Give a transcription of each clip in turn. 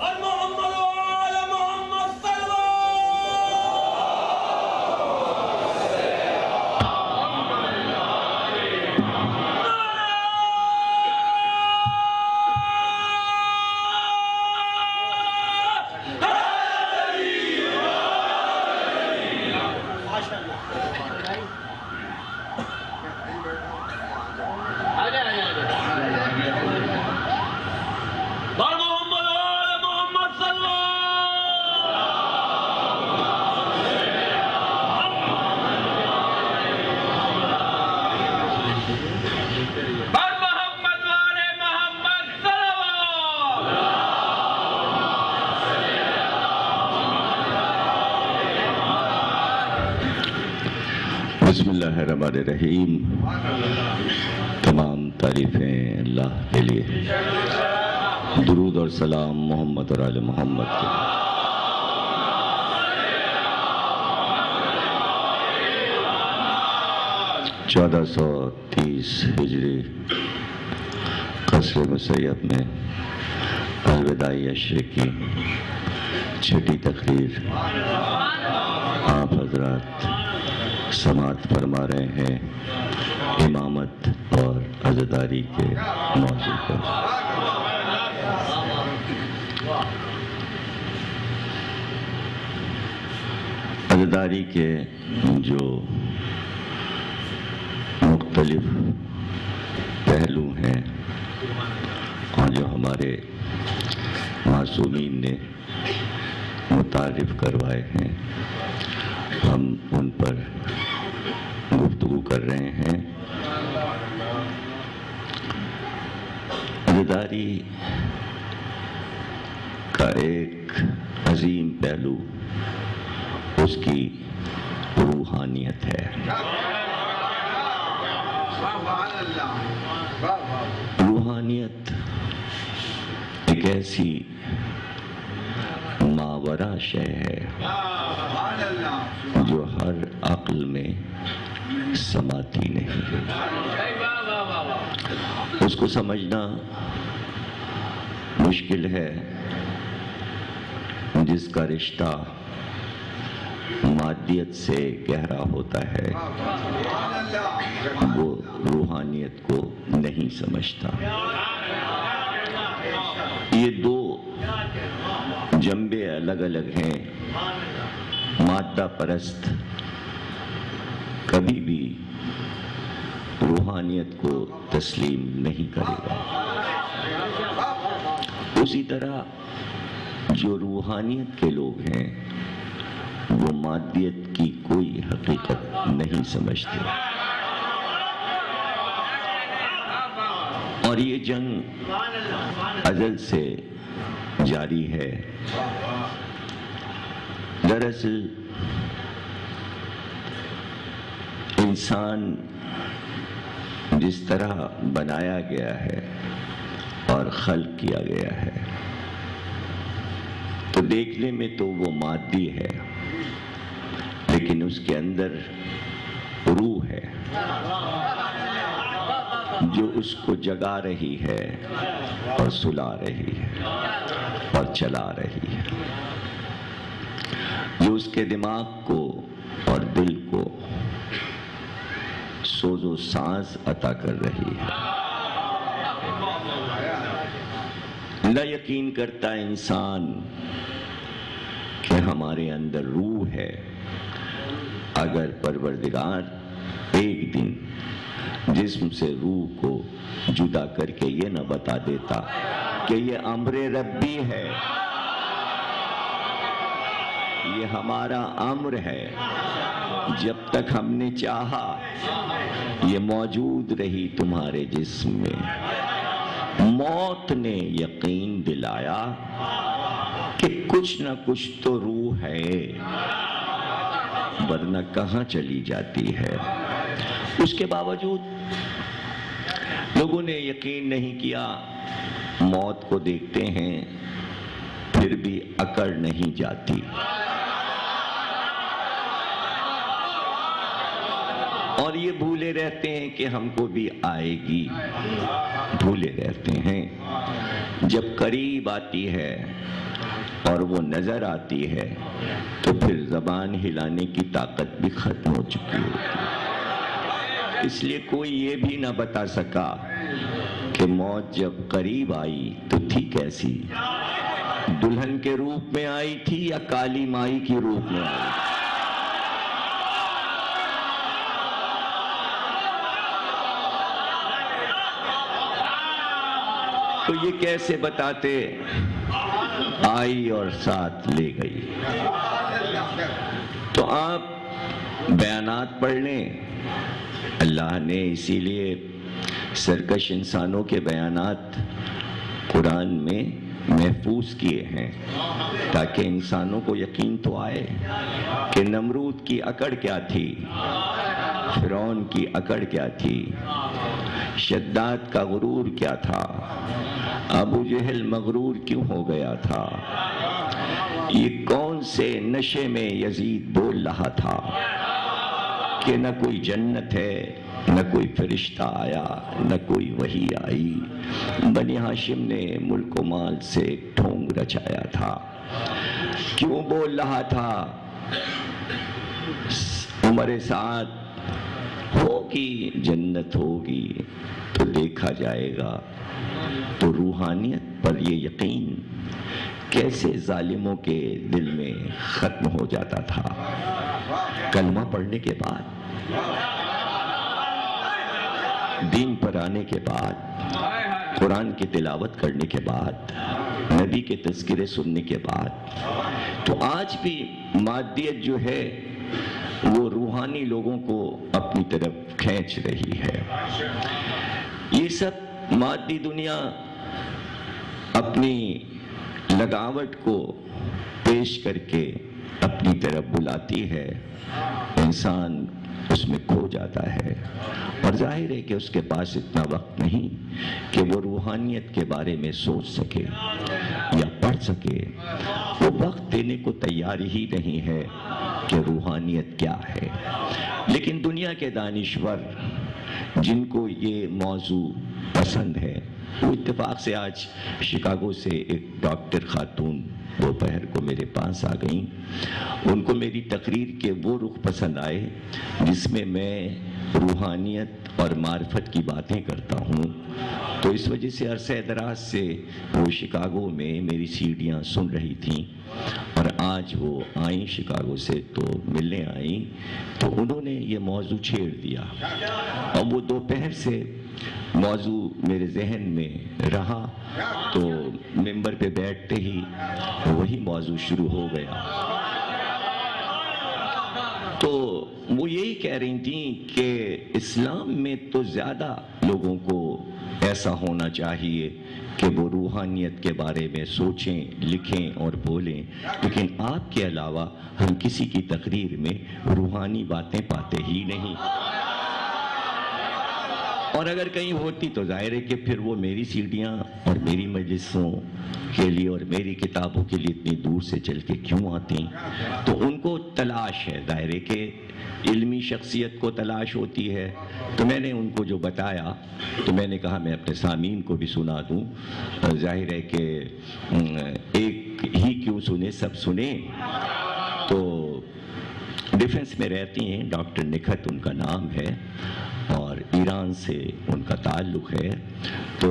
और बसमीम तमाम तारीफ़ें अल्लाह के लिए। दरूद और सलाम मोहम्मद और आल मोहम्मद के। चौदह सौ तीस हिजरी कसर मुसैब में अलविदाई अशर की छठी तकरीर। आप हजरात समात फरमा रहे हैं, इमामत और अजदारी के मौजू पर अजदारी के जो मुख्तलिफ़ पहलू हैं और जो हमारे मासूमीन ने मुतारफ़ करवाए हैं अदारी का एक अजीम पहलू उसकी रूहानियत है। रूहानियत एक ऐसी मावरा शय है जो हर अक्ल में समाती नहीं है। उसको समझना मुश्किल है। जिसका रिश्ता मादियत से गहरा होता है, वो रूहानियत को नहीं समझता। ये दो जंबे अलग अलग हैं। मादा परस्त कभी भी रूहानियत को तस्लीम नहीं करेगा। उसी तरह जो रूहानियत के लोग हैं, वो मादियत की कोई हकीकत नहीं समझते। और ये जंग अजल से जारी है। दरअसल, इंसान जिस तरह बनाया गया है और खल किया गया है तो देखने में तो वो मादी है, लेकिन उसके अंदर रूह है, जो उसको जगा रही है और सुला रही है और चला रही है। जो उसके दिमाग को और दिल को सोजो सांस अता कर रही है। न यकीन करता इंसान कि हमारे अंदर रूह है। अगर परवरदिगार एक दिन जिस्म से रूह को जुदा करके ये न बता देता कि ये अम्र रब्बी है। ये हमारा अम्र है। जब तक हमने चाहा, ये मौजूद रही तुम्हारे जिस्म। में मौत ने यकीन दिलाया कि कुछ न कुछ तो रूह है, वरना कहाँ चली जाती है। उसके बावजूद लोगों ने यकीन नहीं किया, मौत को देखते हैं, फिर भी अकड़ नहीं जाती। और ये भूले रहते हैं कि हमको भी आएगी। भूले रहते हैं। जब करीब आती है और वो नज़र आती है तो फिर जबान हिलाने की ताकत भी खत्म हो चुकी होती। है इसलिए कोई ये भी ना बता सका कि मौत जब करीब आई तो थी कैसी? दुल्हन के रूप में आई थी या काली माई के रूप में आई? थी तो ये कैसे बताते? आई और साथ ले गई। तो आप बयानात पढ़ लें। अल्लाह ने इसीलिए सरकश इंसानों के बयानात कुरान में महफूज किए हैं, ताकि इंसानों को यकीन तो आए कि नमरूद की अकड़ क्या थी, फिरौन की अकड़ क्या थी। शद्दाद का गुरूर क्या था? अबू जहल मगरूर क्यों हो गया था? ये कौन से नशे में यजीद बोल रहा था कि न कोई जन्नत है, न कोई फरिश्ता आया, न कोई वही आई? बनी हाशिम ने मुल्क माल से ठोंग रचाया था। क्यों बोल रहा था? उम्र साथ होगी, जन्नत होगी तो देखा जाएगा। तो रूहानियत पर ये यकीन कैसे जालिमों के दिल में खत्म हो जाता था। कलमा पढ़ने के बाद, दीन पर आने के बाद, कुरान की तिलावत करने के बाद, नबी के तस्करे सुनने के बाद तो आज भी मादियत जो है वो रूहानी लोगों को अपनी तरफ़ खींच रही है। ये सब मादी दुनिया अपनी लगावट को पेश करके अपनी तरफ़ बुलाती है। इंसान उसमें खो जाता है। और ज़ाहिर है कि उसके पास इतना वक्त नहीं कि वो रूहानियत के बारे में सोच सके या पढ़ सके। वो वक्त देने को तैयार ही नहीं है कि रूहानियत क्या है। लेकिन दुनिया के दानिश्वर जिनको ये मौजू पसंद है, वो इतफाक़ से आज शिकागो से एक डॉक्टर खातून दोपहर को मेरे पास आ गई। उनको मेरी तकरीर के वो रुख पसंद आए, जिसमें मैं रूहानियत और मार्फत की बातें करता हूँ। तो इस वजह से अरसे दराज से वो शिकागो में मेरी सीढ़ियाँ सुन रही थी और आज वो आई शिकागो से तो मिलने आई। तो उन्होंने ये मौजू छेड़ दिया। और वो दोपहर से मौजू मेरे जहन में रहा तो मेंबर पे बैठते ही वही मौजू शुरू हो गया। तो वो यही कह रही थी कि इस्लाम में तो ज़्यादा लोगों को ऐसा होना चाहिए कि वो रूहानियत के बारे में सोचें, लिखें और बोलें। लेकिन आपके अलावा हम किसी की तकरीर में रूहानी बातें पाते ही नहीं। और अगर कहीं होती तो ज़ाहिर है कि फिर वो मेरी सीढ़ियाँ और मेरी मजलिसों के लिए और मेरी किताबों के लिए इतनी दूर से चल के क्यों आती तो उनको तलाश है, ज़ाहिर है कि इल्मी शख्सियत को तलाश होती है। तो मैंने उनको जो बताया तो मैंने कहा, मैं अपने सामीन को भी सुना दूँ। ज़ाहिर है कि एक ही क्यों सुने, सब सुने। तो डिफेंस में रहती हैं, डॉक्टर निखत उनका नाम है। और ईरान से उनका ताल्लुक है। तो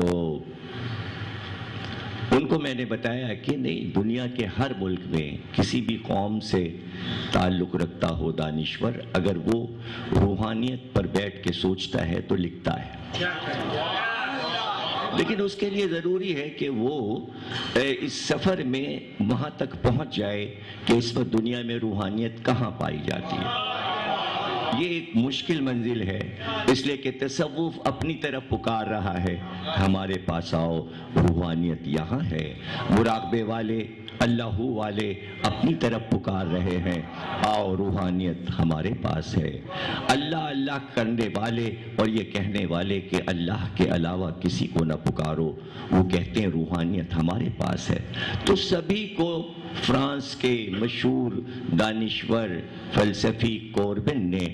उनको मैंने बताया कि नहीं, दुनिया के हर मुल्क में किसी भी कौम से ताल्लुक रखता हो दानिश्वर, अगर वो रूहानियत पर बैठ के सोचता है तो लिखता है। लेकिन उसके लिए ज़रूरी है कि वो इस सफ़र में वहाँ तक पहुँच जाए कि इस वक्त दुनिया में रूहानियत कहाँ पाई जाती है। ये एक मुश्किल मंजिल है। इसलिए कि तसव्वुफ अपनी तरफ़ पुकार रहा है। हमारे पास आओ, रूहानियत यहाँ है। मुराकबे वाले, अल्लाह वाले अपनी तरफ़ पुकार रहे हैं। आओ, रूहानियत हमारे पास है। अल्लाह अल्लाह करने वाले और ये कहने वाले कि अल्लाह के अलावा किसी को ना पुकारो। वो कहते हैं, रूहानियत हमारे पास है। तो सभी को फ्रांस के मशहूर दानिश्वर फलसफी कोरबिन ने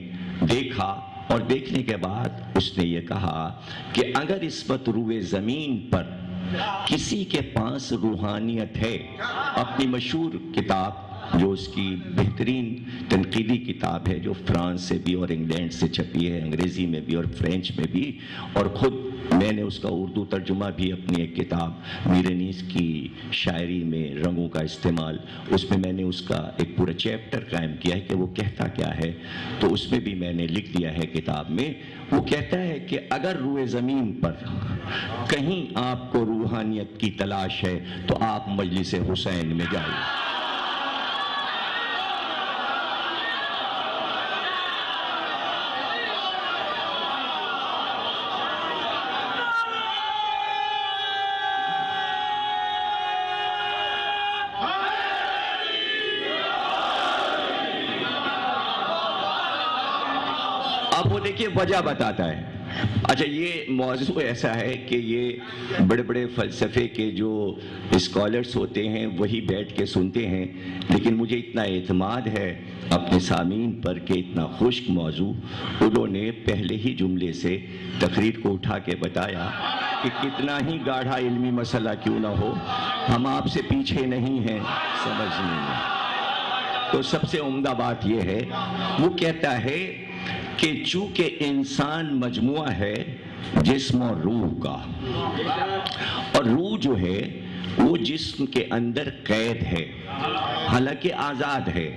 देखा और देखने के बाद उसने ये कहा कि अगर इस वक्त रुए ज़मीन पर किसी के पास रूहानियत है, अपनी मशहूर किताब जो उसकी बेहतरीन तनकीदी किताब है, जो फ्रांस से भी और इंग्लैंड से छपी है, अंग्रेज़ी में भी और फ्रेंच में भी, और ख़ुद मैंने उसका उर्दू तर्जुमा भी अपनी एक किताब मीरनीस की शायरी में रंगों का इस्तेमाल, उसमें मैंने उसका एक पूरा चैप्टर कायम किया है कि वो कहता क्या है। तो उसमें भी मैंने लिख दिया है किताब में, वो कहता है कि अगर रुए ज़मीन पर कहीं आपको रूहानियत की तलाश है तो आप मजलिस हुसैन में जाइए। वजह बताता है। अच्छा ये मौजू ऐसा है कि ये बड़े बड़े फ़लसफ़े के जो स्कॉलर्स होते हैं, वही बैठ के सुनते हैं, लेकिन मुझे इतना एतमाद है अपने सामीन पर कि इतना खुश्क मौजू, उन्होंने पहले ही जुमले से तकरीर को उठा के बताया कि कितना ही गाढ़ा इल्मी मसला क्यों ना हो, हम आपसे पीछे नहीं हैं, समझने में। तो सबसे उम्दा बात यह है, वो कहता है कि चूँकि इंसान मजमुआ है, जिस्म और रूह का। और रूह जो है, वो जिस्म के अंदर कैद है। हालाँकि आज़ाद है।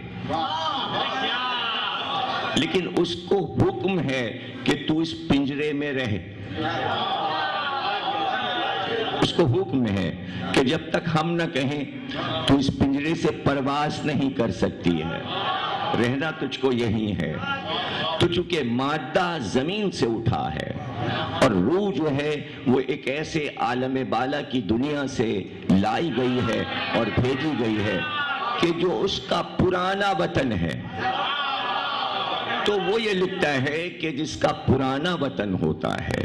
लेकिन उसको हुक्म है कि तू इस पिंजरे में रहे। उसको हुक्म है कि जब तक हम ना कहें तो इस पिंजरे से परवास नहीं कर सकती है। रहना तुझको यही है। तो चूँकि मादा ज़मीन से उठा है और रूह जो है वो एक ऐसे आलम बाला की दुनिया से लाई गई है और भेजी गई है कि जो उसका पुराना वतन है तो वो ये लिखता है कि जिसका पुराना वतन होता है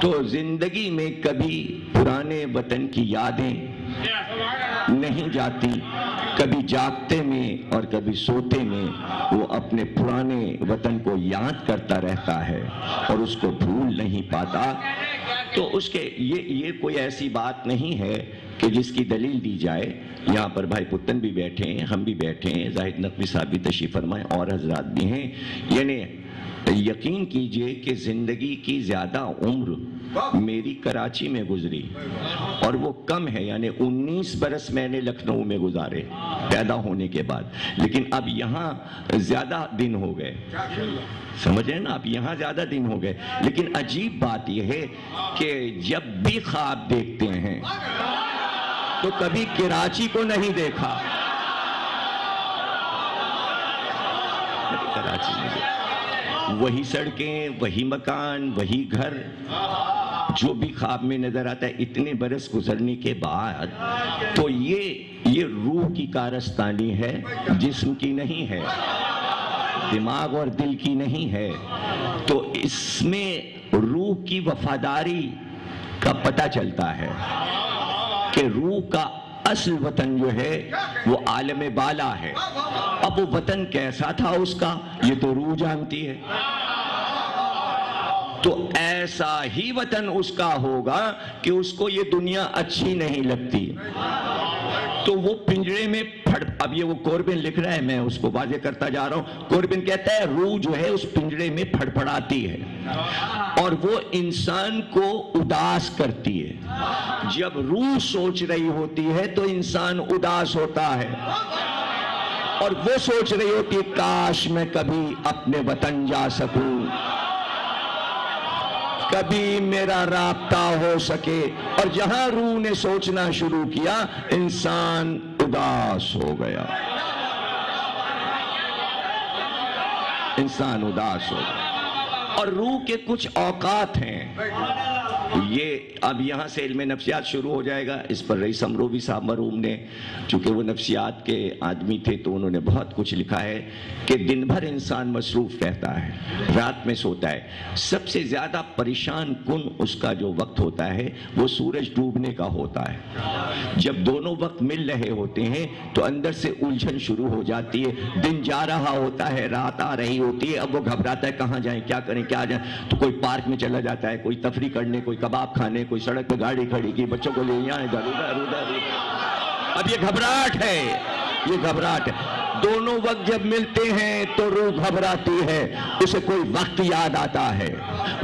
तो ज़िंदगी में कभी पुराने वतन की यादें नहीं जाती। कभी जागते में और कभी सोते में वो अपने पुराने वतन को याद करता रहता है और उसको भूल नहीं पाता। तो उसके ये ये कोई ऐसी बात नहीं है कि जिसकी दलील दी जाए। यहाँ पर भाई पुतन भी बैठे हैं, हम भी बैठे हैं, जाहिद नकवी साहब भी तशीफ फरमाए और हजरात भी हैं। यानी यकीन कीजिए कि ज़िंदगी की ज़्यादा उम्र मेरी कराची में गुजरी और वो कम है, यानी 19 बरस मैंने लखनऊ में गुजारे पैदा होने के बाद। लेकिन अब यहाँ ज़्यादा दिन हो गए। समझ रहे ना? आप यहाँ ज़्यादा दिन हो गए। लेकिन अजीब बात यह है कि जब भी ख्वाब देखते हैं तो कभी कराची को नहीं देखा। कराची में देखा। वही सड़कें, वही मकान, वही घर। जो भी ख्वाब में नज़र आता है, इतने बरस गुजरने के बाद तो ये ये रूह की कारस्तानी है, जिस्म की नहीं है, दिमाग और दिल की नहीं है। तो इसमें रूह की वफादारी का पता चलता है कि रूह का असल वतन जो है, वो आलम बाला है। अब वो वतन कैसा था उसका, ये तो रूह जानती है। तो ऐसा ही वतन उसका होगा कि उसको ये दुनिया अच्छी नहीं लगती। तो वो पिंजरे में फड़, अब ये वो कोरबिन लिख रहा है, मैं उसको वाजे करता जा रहा हूँ। कोरबिन कहता है, रूह जो है, उस पिंजरे में फड़फड़ाती है और वो इंसान को उदास करती है। जब रूह सोच रही होती है तो इंसान उदास होता है और वो सोच रही होती काश मैं कभी अपने वतन जा सकूँ। कभी मेरा रबता हो सके। और जहाँ रूह ने सोचना शुरू किया, इंसान उदास हो गया। इंसान उदास हो गया। और रूह के कुछ औकात हैं। ये अब यहाँ से इल्म नफ्सियात शुरू हो जाएगा। इस पर रईस समरूबी साहब मरूम ने, चूँकि वो नफ्सियात के आदमी थे तो उन्होंने बहुत कुछ लिखा है कि दिन भर इंसान मसरूफ रहता है, रात में सोता है। सबसे ज़्यादा परेशान कुन उसका जो वक्त होता है, वो सूरज डूबने का होता है। जब दोनों वक्त मिल रहे होते हैं तो अंदर से उलझन शुरू हो जाती है। दिन जा रहा होता है, रात आ रही होती है। अब वो घबराता है, कहाँ जाए, क्या करें? क्या जाए? तो कोई पार्क में चला जाता है, कोई तफरी करने, कोई कबाब खाने, कोई सड़क पर गाड़ी खड़ी की, बच्चों को ले यहाँ इधर, उधर उधर। अब ये घबराहट है, ये घबराहट है। दोनों वक्त जब मिलते हैं तो रूह घबराती है, उसे कोई वक्त याद आता है।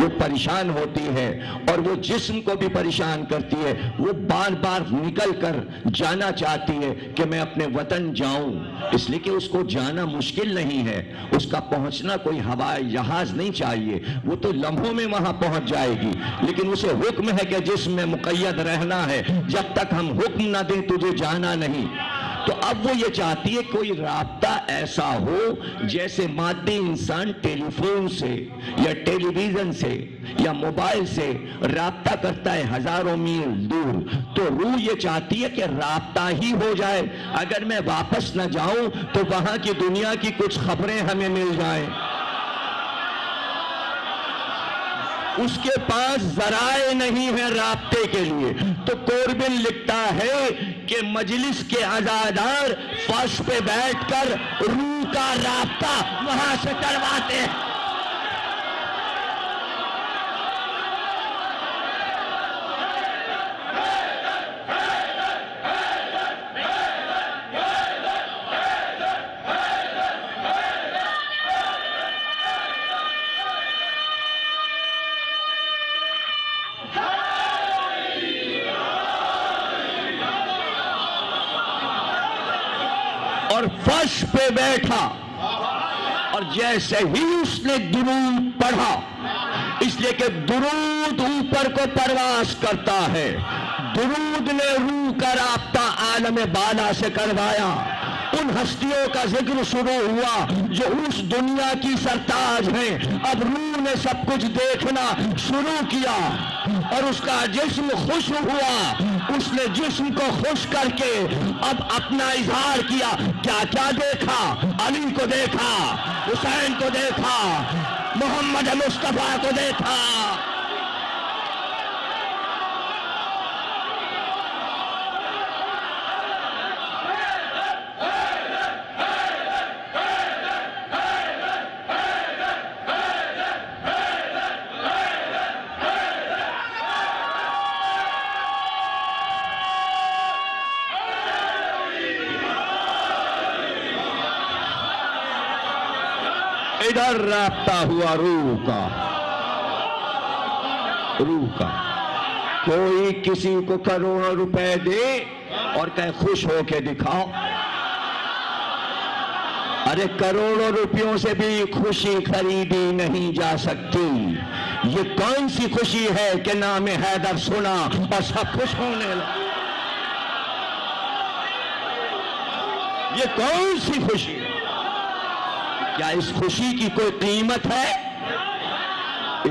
वो परेशान होती है और वो जिस्म को भी परेशान करती है। वो बार बार निकल कर जाना चाहती है कि मैं अपने वतन जाऊँ। इसलिए कि उसको जाना मुश्किल नहीं है। उसका पहुँचना कोई हवाई जहाज़ नहीं चाहिए। वो तो लम्हों में वहाँ पहुँच जाएगी। लेकिन उसे हुक्म है कि जिसम मुकैद रहना है। जब तक हम हुक्म ना दें, तुझे जाना नहीं। तो अब वो ये चाहती है कोई रास्ता ऐसा हो जैसे मादी इंसान टेलीफोन से या टेलीविज़न से या मोबाइल से रास्ता करता है हज़ारों मील दूर। तो रू ये चाहती है कि रास्ता ही हो जाए। अगर मैं वापस ना जाऊँ तो वहाँ की दुनिया की कुछ खबरें हमें मिल जाएँ। उसके पास जराए नहीं है रबते के लिए। तो कोरबिन लिखता है कि मजलिस के आजादार फर्श पे बैठकर रूह का रबता वहाँ से करवाते हैं और फर्श पे बैठा। और जैसे ही उसने दुरूद पढ़ा, इसलिए कि दुरूद ऊपर को परवास करता है। दुरूद ने रूह का रबता आलम बाला से करवाया। उन हस्तियों का ज़िक्र शुरू हुआ जो उस दुनिया की सरताज हैं। अब रूह ने सब कुछ देखना शुरू किया और उसका जिस्म खुश हुआ। उसने जिस्म को खुश करके अब अपना इजहार किया। क्या क्या देखा? अली को देखा, हुसैन को देखा, मोहम्मद मुस्तफ़ा को देखा। इधर रास्ता हुआ रूह का। रूह का। कोई किसी को करोड़ों रुपए दे और कहे, खुश होके दिखाओ। अरे करोड़ों रुपयों से भी खुशी खरीदी नहीं जा सकती। ये कौन सी खुशी है कि नाम हैदर सुना और सब खुश होने लगा। ये कौन सी खुशी है? क्या इस खुशी की कोई कीमत है?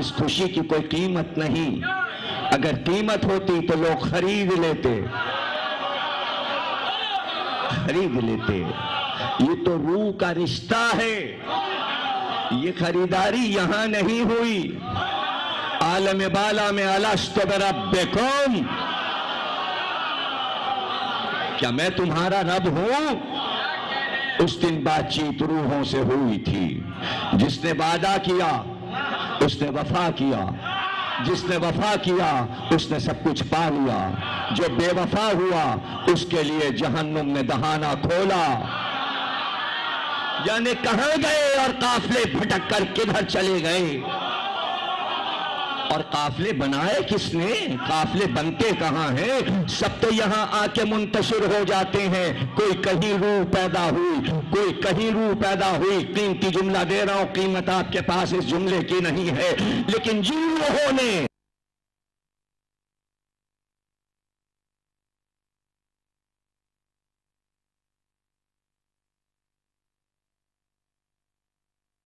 इस खुशी की कोई कीमत नहीं। अगर कीमत होती तो लोग खरीद लेते। खरीद लेते। ये तो रूह का रिश्ता है। ये खरीदारी यहाँ नहीं हुई। आलम बाला में अलस्त रब कौन क्या मैं तुम्हारा रब हूँ? उस दिन बातचीत रूहों से हुई थी। जिसने वादा किया, उसने वफा किया। जिसने वफा किया, उसने सब कुछ पा लिया। जो बेवफा हुआ, उसके लिए जहन्नुम ने दहाना खोला। यानी कहाँ गए और काफले भटक कर किधर चले गए? और काफले बनाए किसने? काफले बनते कहाँ हैं? सब तो यहाँ आके मुंतशिर हो जाते हैं। कोई कहीं रूह पैदा हुई, कोई कहीं रूह पैदा हुई। कीमती जुमला दे रहा हूँ, कीमत आपके पास इस जुमले की नहीं है। लेकिन जिन लोगों ने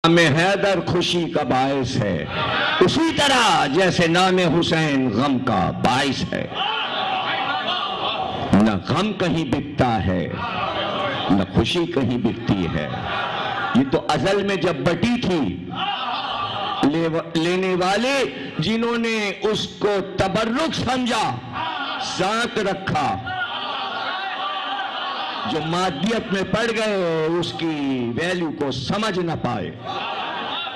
में हैदर खुशी का बायस है। उसी तरह जैसे नाम हुसैन गम का बायस है। न गम कहीं बिकता है न खुशी कहीं बिकती है। ये तो अजल में जब बटी थी ले, लेने वाले जिन्होंने उसको तबर्रुक समझा साथ रखा जो मादियत में पड़ गए, उसकी वैल्यू को समझ ना पाए।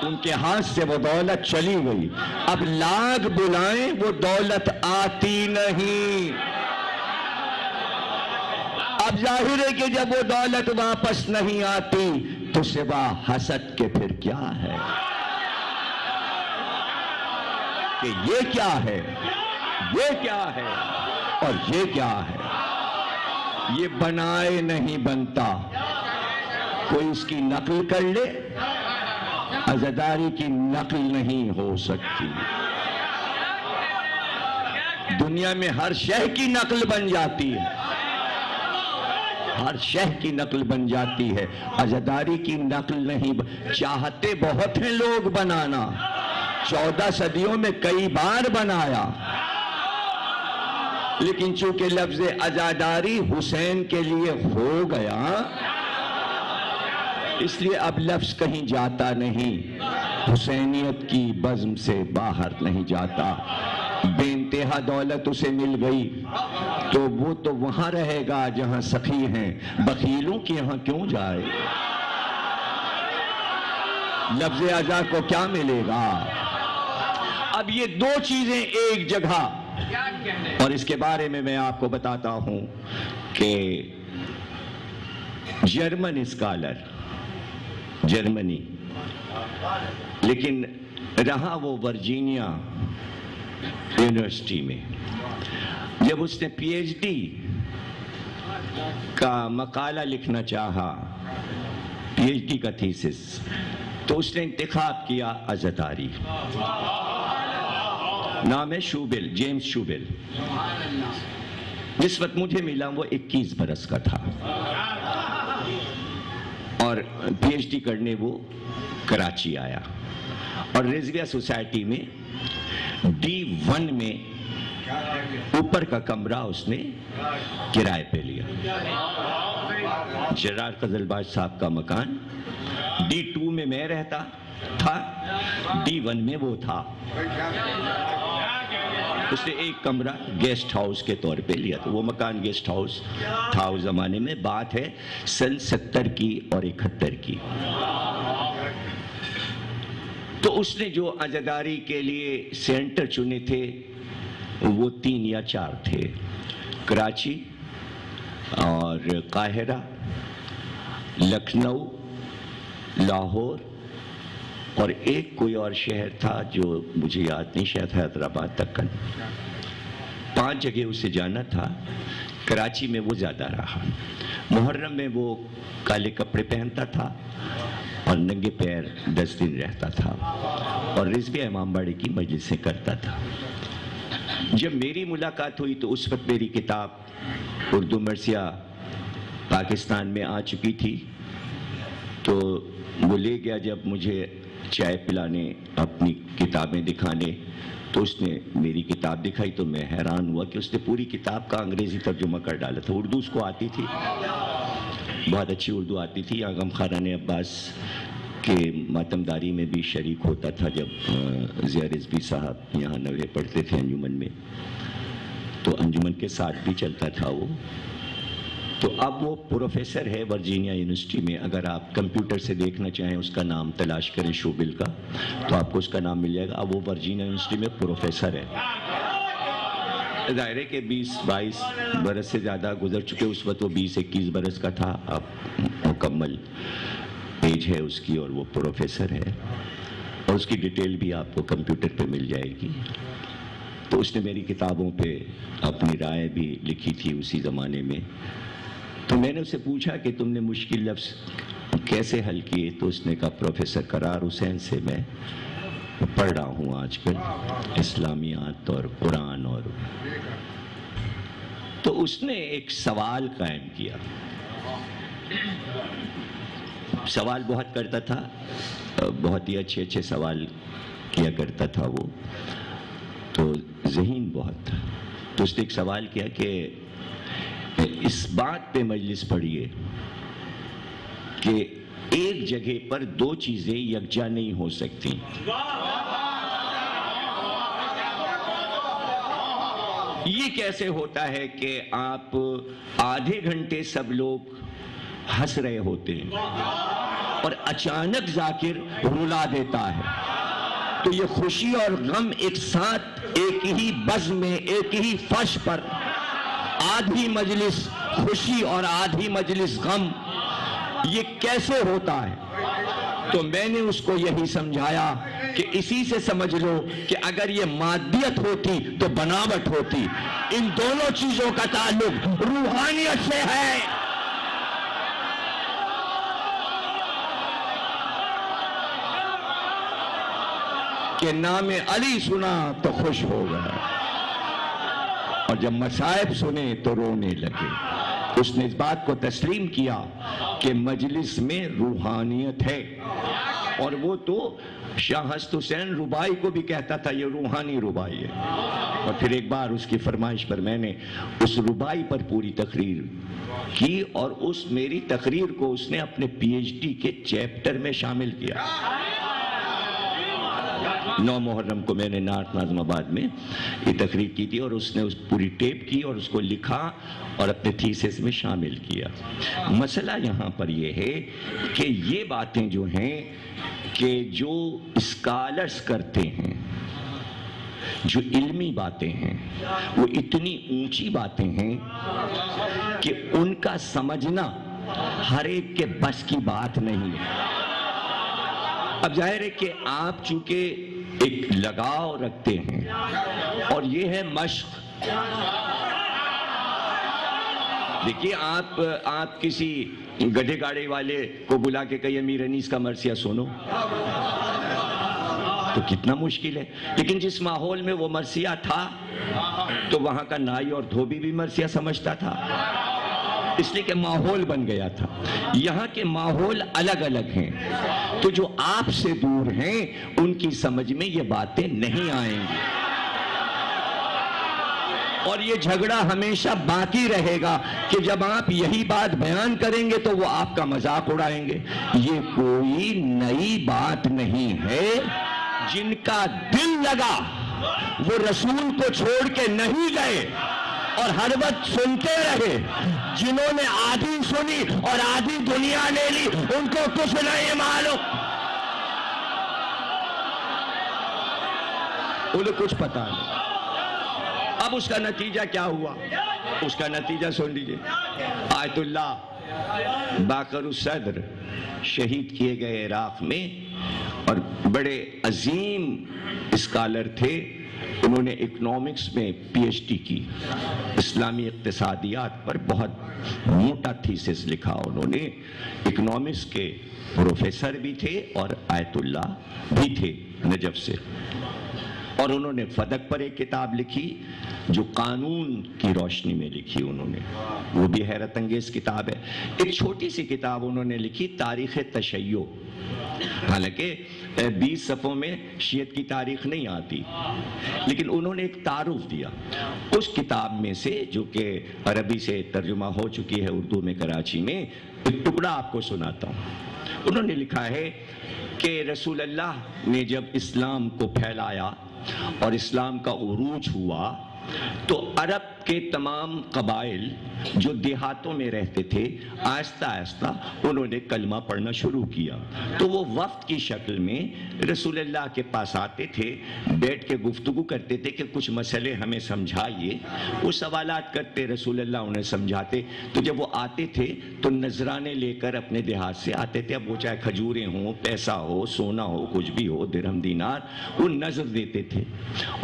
उनके हाथ से वो दौलत चली गई। अब लाग बुलाएँ, वो दौलत आती नहीं। अब ज़ाहिर है कि जब वो दौलत वापस नहीं आती तो सिवा हसद के फिर क्या है? कि ये क्या है? ये क्या है? और ये क्या है? ये बनाए नहीं बनता। कोई इसकी नकल कर ले, अजादारी की नकल नहीं हो सकती। दुनिया में हर शह की नकल बन जाती है। हर शह की नकल बन जाती है। अजादारी की नकल नहीं, चाहते बहुत हैं लोग बनाना। चौदह सदियों में कई बार बनाया। लेकिन चूँकि लफ्ज आजादारी हुसैन के लिए हो गया, इसलिए अब लफ्ज कहीं जाता नहीं। हुसैनियत की बज्म से बाहर नहीं जाता। बेनतेहा दौलत उसे मिल गई तो वो तो वहाँ रहेगा जहाँ सखी हैं। बकीलों के यहाँ क्यों जाए? लफ्ज आजा को क्या मिलेगा? अब ये दो चीज़ें एक जगह और इसके बारे में मैं आपको बताता हूँ कि जर्मन स्कॉलर, जर्मनी, लेकिन रहा वो वर्जीनिया यूनिवर्सिटी में, जब उसने पीएचडी का मकाला लिखना चाहा पीएचडी का थीसिस तो उसने इंतखाब किया अजदारी नाम है शूबिल, जेम्स शूबिल। जिस वक्त मुझे मिला वो 21 बरस का था। और पीएचडी करने वो कराची आया। और रिजविया सोसाइटी में डी वन में ऊपर का कमरा उसने किराए पे लिया। जरार कजलबाज साहब का मकान डी टू में मैं रहता था डी वन में वो था। उसने एक कमरा गेस्ट हाउस के तौर पे लिया था। वो मकान गेस्ट हाउस था उस जमाने में। बात है सन सत्तर की और इकहत्तर की। तो उसने जो अजादारी के लिए सेंटर चुने थे, वो तीन या चार थे। कराची और काहिरा, लखनऊ, लाहौर और एक कोई और शहर था जो मुझे याद नहीं, शायद हैदराबाद तक पाँच जगह उसे जाना था। कराची में वो ज़्यादा रहा। मुहर्रम में वो काले कपड़े पहनता था और नंगे पैर दस दिन रहता था और रिजवी इमामबाड़ी की मजलिसें करता था। जब मेरी मुलाकात हुई तो उस वक्त मेरी किताब उर्दू मरसिया पाकिस्तान में आ चुकी थी। तो वो ले गया जब मुझे चाय पिलाने, अपनी किताबें दिखाने। तो उसने मेरी किताब दिखाई तो मैं हैरान हुआ कि उसने पूरी किताब का अंग्रेज़ी तर्जुमा कर डाला था। उर्दू उसको आती थी। बहुत अच्छी उर्दू आती थी। आगम खारान अब्बास के मातमदारी में भी शरीक होता था जब ज़िया रिजवी साहब यहाँ नवे पढ़ते थे अंजुमन में। तो अंजुमन के साथ भी चलता था वो। तो अब वो प्रोफेसर है वर्जीनिया यूनिवर्सिटी में। अगर आप कंप्यूटर से देखना चाहें, उसका नाम तलाश करें शोबिल का तो आपको उसका नाम मिल जाएगा। अब वो वर्जीनिया यूनिवर्सिटी में प्रोफेसर है। दायरे के 20-22 बरस से ज़्यादा गुजर चुके, उस वक्त वो 20-21 बरस का था। अब मुकम्मल एज है उसकी और वो प्रोफेसर है। और उसकी डिटेल भी आपको कंप्यूटर पे मिल जाएगी। तो उसने मेरी किताबों पे अपनी राय भी लिखी थी उसी ज़माने में। तो मैंने उससे पूछा कि तुमने मुश्किल लफ्ज़ कैसे हल किए? तो उसने कहा, प्रोफेसर करार हुसैन से मैं पढ़ रहा हूँ आजकल, इस्लामियात और कुरान और तो उसने एक सवाल कायम किया। सवाल बहुत करता था, बहुत ही अच्छे अच्छे सवाल किया करता था वो। तो जहीन बहुत था। तो उसने एक सवाल किया कि इस बात पे मजलिस पढ़िए कि एक जगह पर दो चीज़ें यकजा नहीं हो सकती। ये कैसे होता है कि आप आधे घंटे सब लोग हंस रहे होते हैं और अचानक जाकिर रुला देता है। तो ये खुशी और गम एक साथ, एक ही बज में, एक ही फर्श पर आधी मजलिस खुशी और आधी मजलिस गम, ये कैसे होता है? तो मैंने उसको यही समझाया कि इसी से समझ लो कि अगर ये मादियत होती तो बनावट होती। इन दोनों चीज़ों का ताल्लुक रूहानियत से है। कि नाम अली सुना तो खुश हो गया और जब मसाइब सुने तो रोने लगे। उसने इस बात को तस्लीम किया कि मजलिस में रूहानियत है। और वो तो शाह हस्त हुसैन रुबाई को भी कहता था, ये रूहानी रुबाई है। और फिर एक बार उसकी फरमाइश पर मैंने उस रुबाई पर पूरी तकरीर की और उस मेरी तकरीर को उसने अपने पीएचडी के चैप्टर में शामिल किया। नौ मुहर्रम को मैंने नार्थ नाजमाबाद में ये तकरीर की थी और उसने उस पूरी टेप की और उसको लिखा और अपने थीसिस में शामिल किया। मसला यहाँ पर यह है कि ये बातें जो हैं कि जो स्कॉलर्स करते हैं, जो इल्मी बातें हैं, वो इतनी ऊँची बातें हैं कि उनका समझना हर एक के बस की बात नहीं है। अब ज़ाहिर है कि आप चूँकि एक लगाव रखते हैं। और ये है मश्क। देखिए, आप आप किसी गधे गाड़े वाले को बुला के कही अमीर अनीस का मरसिया सुनो। तो कितना मुश्किल है। लेकिन जिस माहौल में वो मरसिया था तो वहाँ का नाई और धोबी भी मरसिया समझता था। इसलिए कि माहौल बन गया था। यहाँ के माहौल अलग अलग हैं। तो जो आपसे दूर हैं, उनकी समझ में ये बातें नहीं आएँगी। और ये झगड़ा हमेशा बाकी रहेगा कि जब आप यही बात बयान करेंगे तो वो आपका मज़ाक उड़ाएँगे। ये कोई नई बात नहीं है। जिनका दिल लगा, वो रसूल को छोड़ के नहीं गए। और हर वक्त सुनते रहे। जिन्होंने आधी सुनी और आधी दुनिया ले ली, उनको कुछ नहीं मालूम। उन्हें कुछ पता नहीं। अब उसका नतीजा क्या हुआ? उसका नतीजा सुन लीजिए। आयतुल्ला, बाकर सदर शहीद किए गए इराक में और बड़े अजीम स्कॉलर थे। उन्होंने इकोनॉमिक्स में पीएचडी की। इस्लामी इकतसादियात पर बहुत मोटा थीसिस लिखा उन्होंने। इकोनॉमिक्स के प्रोफेसर भी थे और आयतुल्ला भी थे नजब से। और उन्होंने फदक पर एक किताब लिखी, जो कानून की रोशनी में लिखी उन्होंने। वो भी हैरत अंगेज किताब है। एक छोटी सी किताब उन्होंने लिखी, तारीख तशैयो हालाँकि बीस सफ़ों में शीयत की तारीख नहीं आती। लेकिन उन्होंने एक तारुफ दिया। उस किताब में से, जो कि अरबी से तर्जुमा हो चुकी है उर्दू में, कराची में, एक टुकड़ा आपको सुनाता हूँ। उन्होंने लिखा है कि रसूल अल्लाह ने जब इस्लाम को फैलाया और इस्लाम का उरूज हुआ तो अरब के तमाम कबाइल जो देहातों में रहते थे, आहिस्ता आहिस्ता उन्होंने कलमा पढ़ना शुरू किया। तो वो वक्त की शक्ल में रसूलुल्लाह के पास आते थे, बैठ के गुफ्तगु करते थे कि कुछ मसले हमें समझाइए। वो सवालात करते, रसूलुल्लाह उन्हें समझाते। तो जब वो आते थे तो नजराने लेकर अपने देहात से आते थे। अब वो चाहे खजूरें हों, पैसा हो, सोना हो, कुछ भी हो, दिरहम दीनार, वो नज़र देते थे।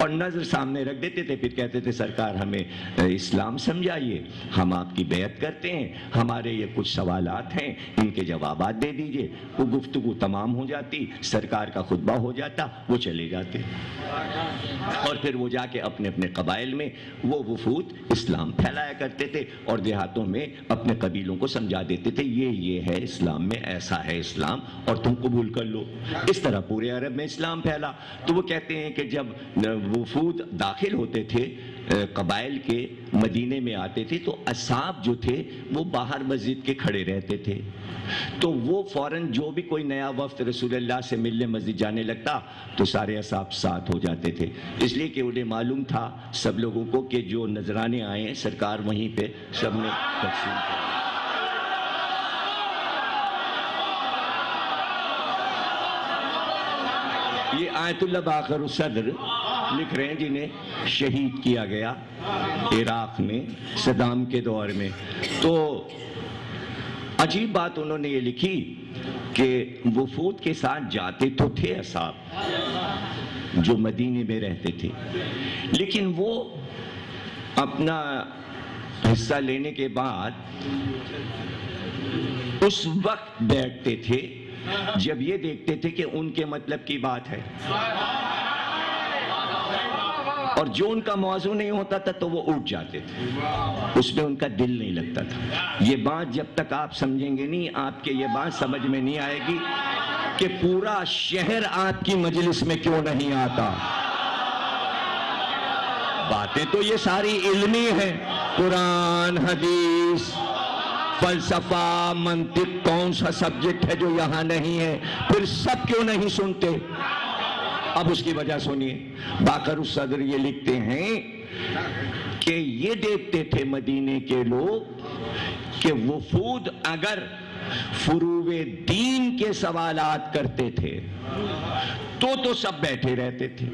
और नज़र सामने रख देते थे, फिर कहते थे, सरकार हमें इस्लाम समझाइए। हम आपकी बेयत करते हैं। हमारे ये कुछ सवाल हैं, इनके जवाब दे दीजिए। वो गुफ्तु तमाम हो जाती, सरकार का खुतबा हो जाता, वो चले जाते। और फिर वो जाके अपने अपने कबाइल में वो वफूत इस्लाम फैलाया करते थे और देहातों में अपने कबीलों को समझा देते थे, ये ये है इस्लाम में, ऐसा है इस्लाम और तुम कबूल कर लो। इस तरह पूरे अरब में इस्लाम फैला। तो वो कहते हैं कि जब वफूद दाखिल होते थे कबाइल के मदीने में आते थे तो असाब जो थे, वो बाहर मस्जिद के खड़े रहते थे। तो वो फ़ौरन जो भी कोई नया वफ्त रसूलुल्लाह से मिलने मस्जिद जाने लगता तो सारे असाब साथ हो जाते थे। इसलिए कि उन्हें मालूम था, सब लोगों को कि जो नजराने आए हैं, सरकार वहीं पे सबने तकसीम कर ये आयतुल्ला बाकर सदर लिख रहे हैं जिन्हें शहीद किया गया इराक में सदाम के दौर में। तो अजीब बात उन्होंने ये लिखी कि वफूद के साथ जाते तो थे असाब, जो मदीने में रहते थे। लेकिन वो अपना हिस्सा लेने के बाद उस वक्त बैठते थे, जब ये देखते थे कि उनके मतलब की बात है। और जो उनका मौजू नहीं होता था तो वो उठ जाते थे। उसमें उनका दिल नहीं लगता था। ये बात जब तक आप समझेंगे नहीं, आपके ये बात समझ में नहीं आएगी कि पूरा शहर आपकी मजलिस में क्यों नहीं आता। बातें तो ये सारी इल्मी है। कुरान, हदीस, फलसफा, मंतिक, कौन सा सब्जेक्ट है जो यहाँ नहीं है? फिर सब क्यों नहीं सुनते? अब उसकी वजह सुनिए। बाकर सदर ये लिखते हैं कि ये देखते थे मदीने के लोग कि वफूद अगर फुरुवे दीन के सवालात करते थे तो तो सब बैठे रहते थे।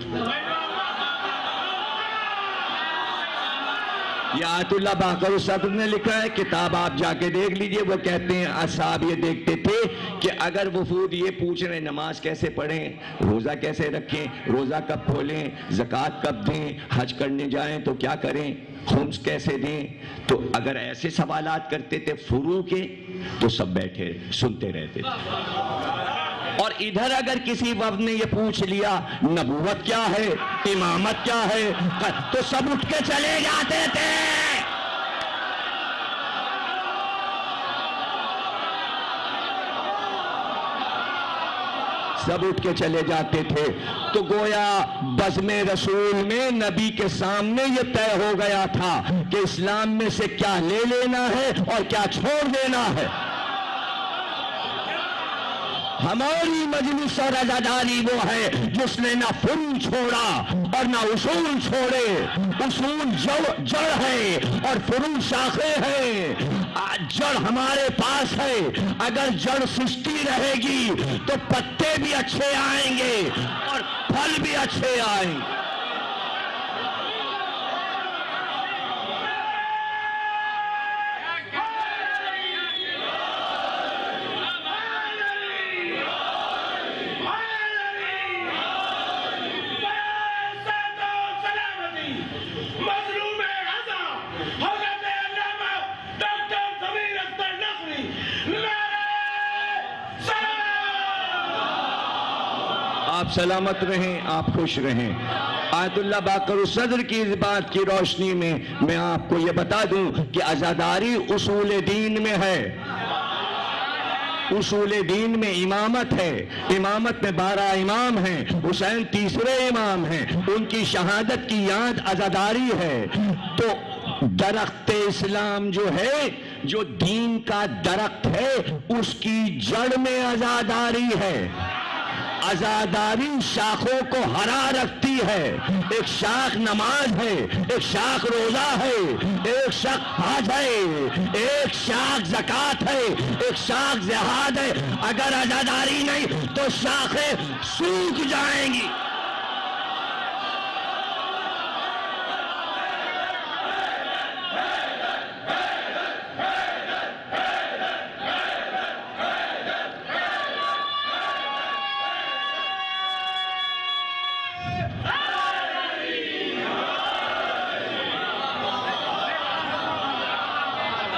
ये आयतुल्ला बाकर सदर ने लिखा है, किताब आप जाके देख लीजिए। वो कहते हैं, असाब ये देखते थे कि अगर वफूद ये पूछ रहे नमाज़ कैसे पढ़ें, रोज़ा कैसे रखें, रोज़ा कब खोलें, जक़ात कब दें, हज करने जाएँ तो क्या करें, खुम्स कैसे दें? तो अगर ऐसे सवालात करते थे फुरू के तो सब बैठे, सुनते रहते थे। और इधर अगर किसी वक्त ने ये पूछ लिया, नबूवत क्या है, इमामत क्या है तो सब उठ के चले जाते थे। सब उठ के चले जाते थे। तो गोया बजम रसूल में नबी के सामने ये तय हो गया था कि इस्लाम में से क्या ले लेना है और क्या छोड़ देना है। हमारी मजलिस और अजादारी वो है, जिसने ना फुल छोड़ा और ना उसूल छोड़े। उसूल जड़ है और फुल शाखे है। जड़ हमारे पास है। अगर जड़ सुस्ती रहेगी तो पत्ते भी अच्छे आएँगे और फल भी अच्छे आएँगे। सलामत रहें, आप खुश रहें। आयतुल्ला बाकर सदर की इस बात की रोशनी में मैं आपको यह बता दूँ कि आज़ादारी उसूल दीन में है। उसूल दीन में इमामत है। इमामत में बारह इमाम हैं, हुसैन तीसरे इमाम हैं। उनकी शहादत की याद आज़ादारी है। तो दरख्त इस्लाम जो है, जो दीन का दरख्त है, उसकी जड़ में आज़ादारी है। आजादारी शाखों को हरा रखती है। एक शाख नमाज़ है, एक शाख रोजा है, एक शाख हज है, एक शाख जक़ात है, एक शाख जहाद है। अगर आजादारी नहीं तो शाखें सूख जाएँगी।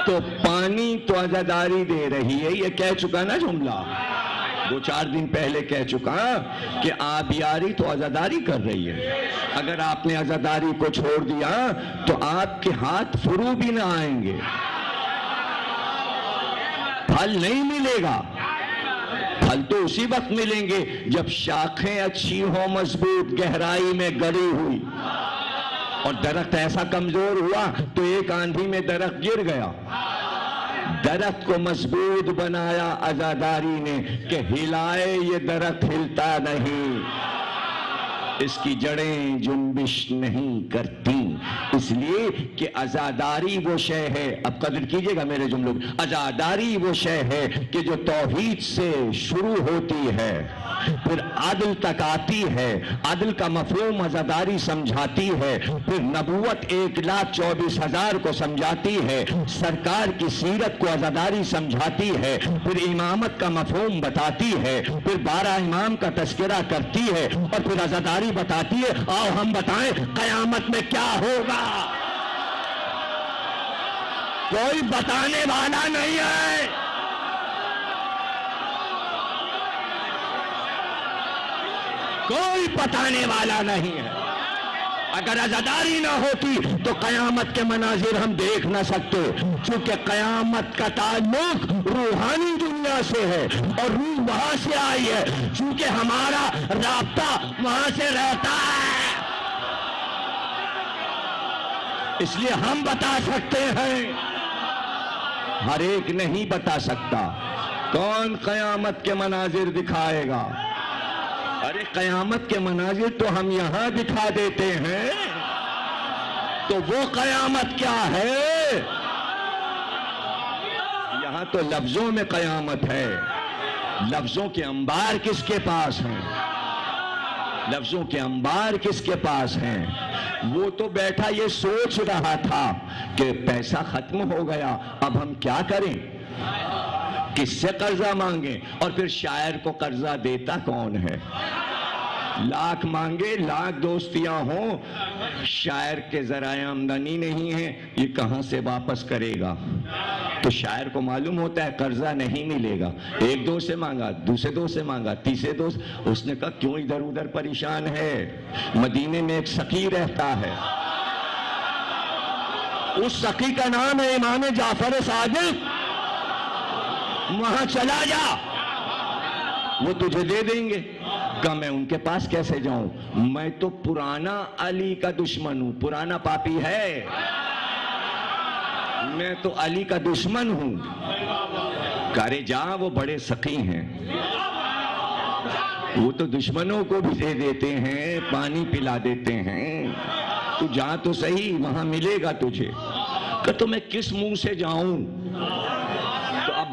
तो पानी तो आजादारी दे रही है, ये कह चुका ना जुमला। दो चार दिन पहले कह चुका कि आबियारी तो आजादारी कर रही है। अगर आपने आजादारी को छोड़ दिया तो आपके हाथ फुरू भी ना आएँगे। फल नहीं मिलेगा। फल तो उसी वक्त मिलेंगे जब शाखें अच्छी हो, मज़बूत, गहराई में गड़ी हुई। और दरख्त ऐसा कमज़ोर हुआ तो एक आंधी में दरख्त गिर गया। दरख्त को मज़बूत बनाया आजादारी ने कि हिलाए ये दरख्त, हिलता नहीं। इसकी जड़ें जुम्बिश नहीं करती। इसलिए कि आजादारी वो शय है। अब कदर कीजिएगा मेरे जुमलों आजादारी वो शय है कि जो तौहीद से शुरू होती है, फिर आदिल तक आती है, आदिल का मफहूम आजादारी समझाती है, फिर नबूवत एक लाख चौबीस हज़ार को समझाती है, सरकार की सीरत को आजादारी समझाती है, फिर इमामत का मफहूम बताती है, फिर बारह इमाम का तस्करा करती है, और फिर आजादारी बताती है। आओ हम बताएँ, कयामत में क्या होगा? कोई बताने वाला नहीं है। कोई बताने वाला नहीं है। अगर आजादारी ना होती तो कयामत के मनाजिर हम देख ना सकते। क्योंकि कयामत का ताल्लुक रूहानी दुनिया से है और रूह वहाँ से आई है, क्योंकि हमारा रास्ता वहाँ से रहता है। इसलिए हम बता सकते हैं, हर एक नहीं बता सकता, कौन कयामत के मनाजिर दिखाएगा। अरे कयामत के मनाजिर तो हम यहाँ दिखा देते हैं तो वो कयामत क्या है? तो लफ्जों में कयामत है। लफ्जों के अंबार किसके पास हैं? लफ्जों के अंबार किसके पास हैं? वो तो बैठा ये सोच रहा था कि पैसा खत्म हो गया, अब हम क्या करें? किससे कर्जा मांगे? और फिर शायर को कर्जा देता कौन है? लाख मांगे, लाख दोस्तियाँ हो। शायर के जराए आमदनी नहीं है, ये कहाँ से वापस करेगा? तो शायर को मालूम होता है, कर्जा नहीं मिलेगा। एक दोस्त से मांगा, दूसरे दोस्त से मांगा, तीसरे दोस्त उसने कहा, क्यों इधर उधर परेशान है? मदीने में एक सखी रहता है। उस सखी का नाम है इमाम जाफ़र सादिक। वहाँ चला जा। वो तुझे दे देंगे। का मैं उनके पास कैसे जाऊँ? मैं तो पुराना अली का दुश्मन हूँ। पुराना पापी है। मैं तो अली का दुश्मन हूँ। करे जा, वो बड़े सखी हैं। वो तो दुश्मनों को भी दे देते हैं, पानी पिला देते हैं। तू जा तो सही, वहाँ मिलेगा तुझे। तो मैं किस मुँह से जाऊँ?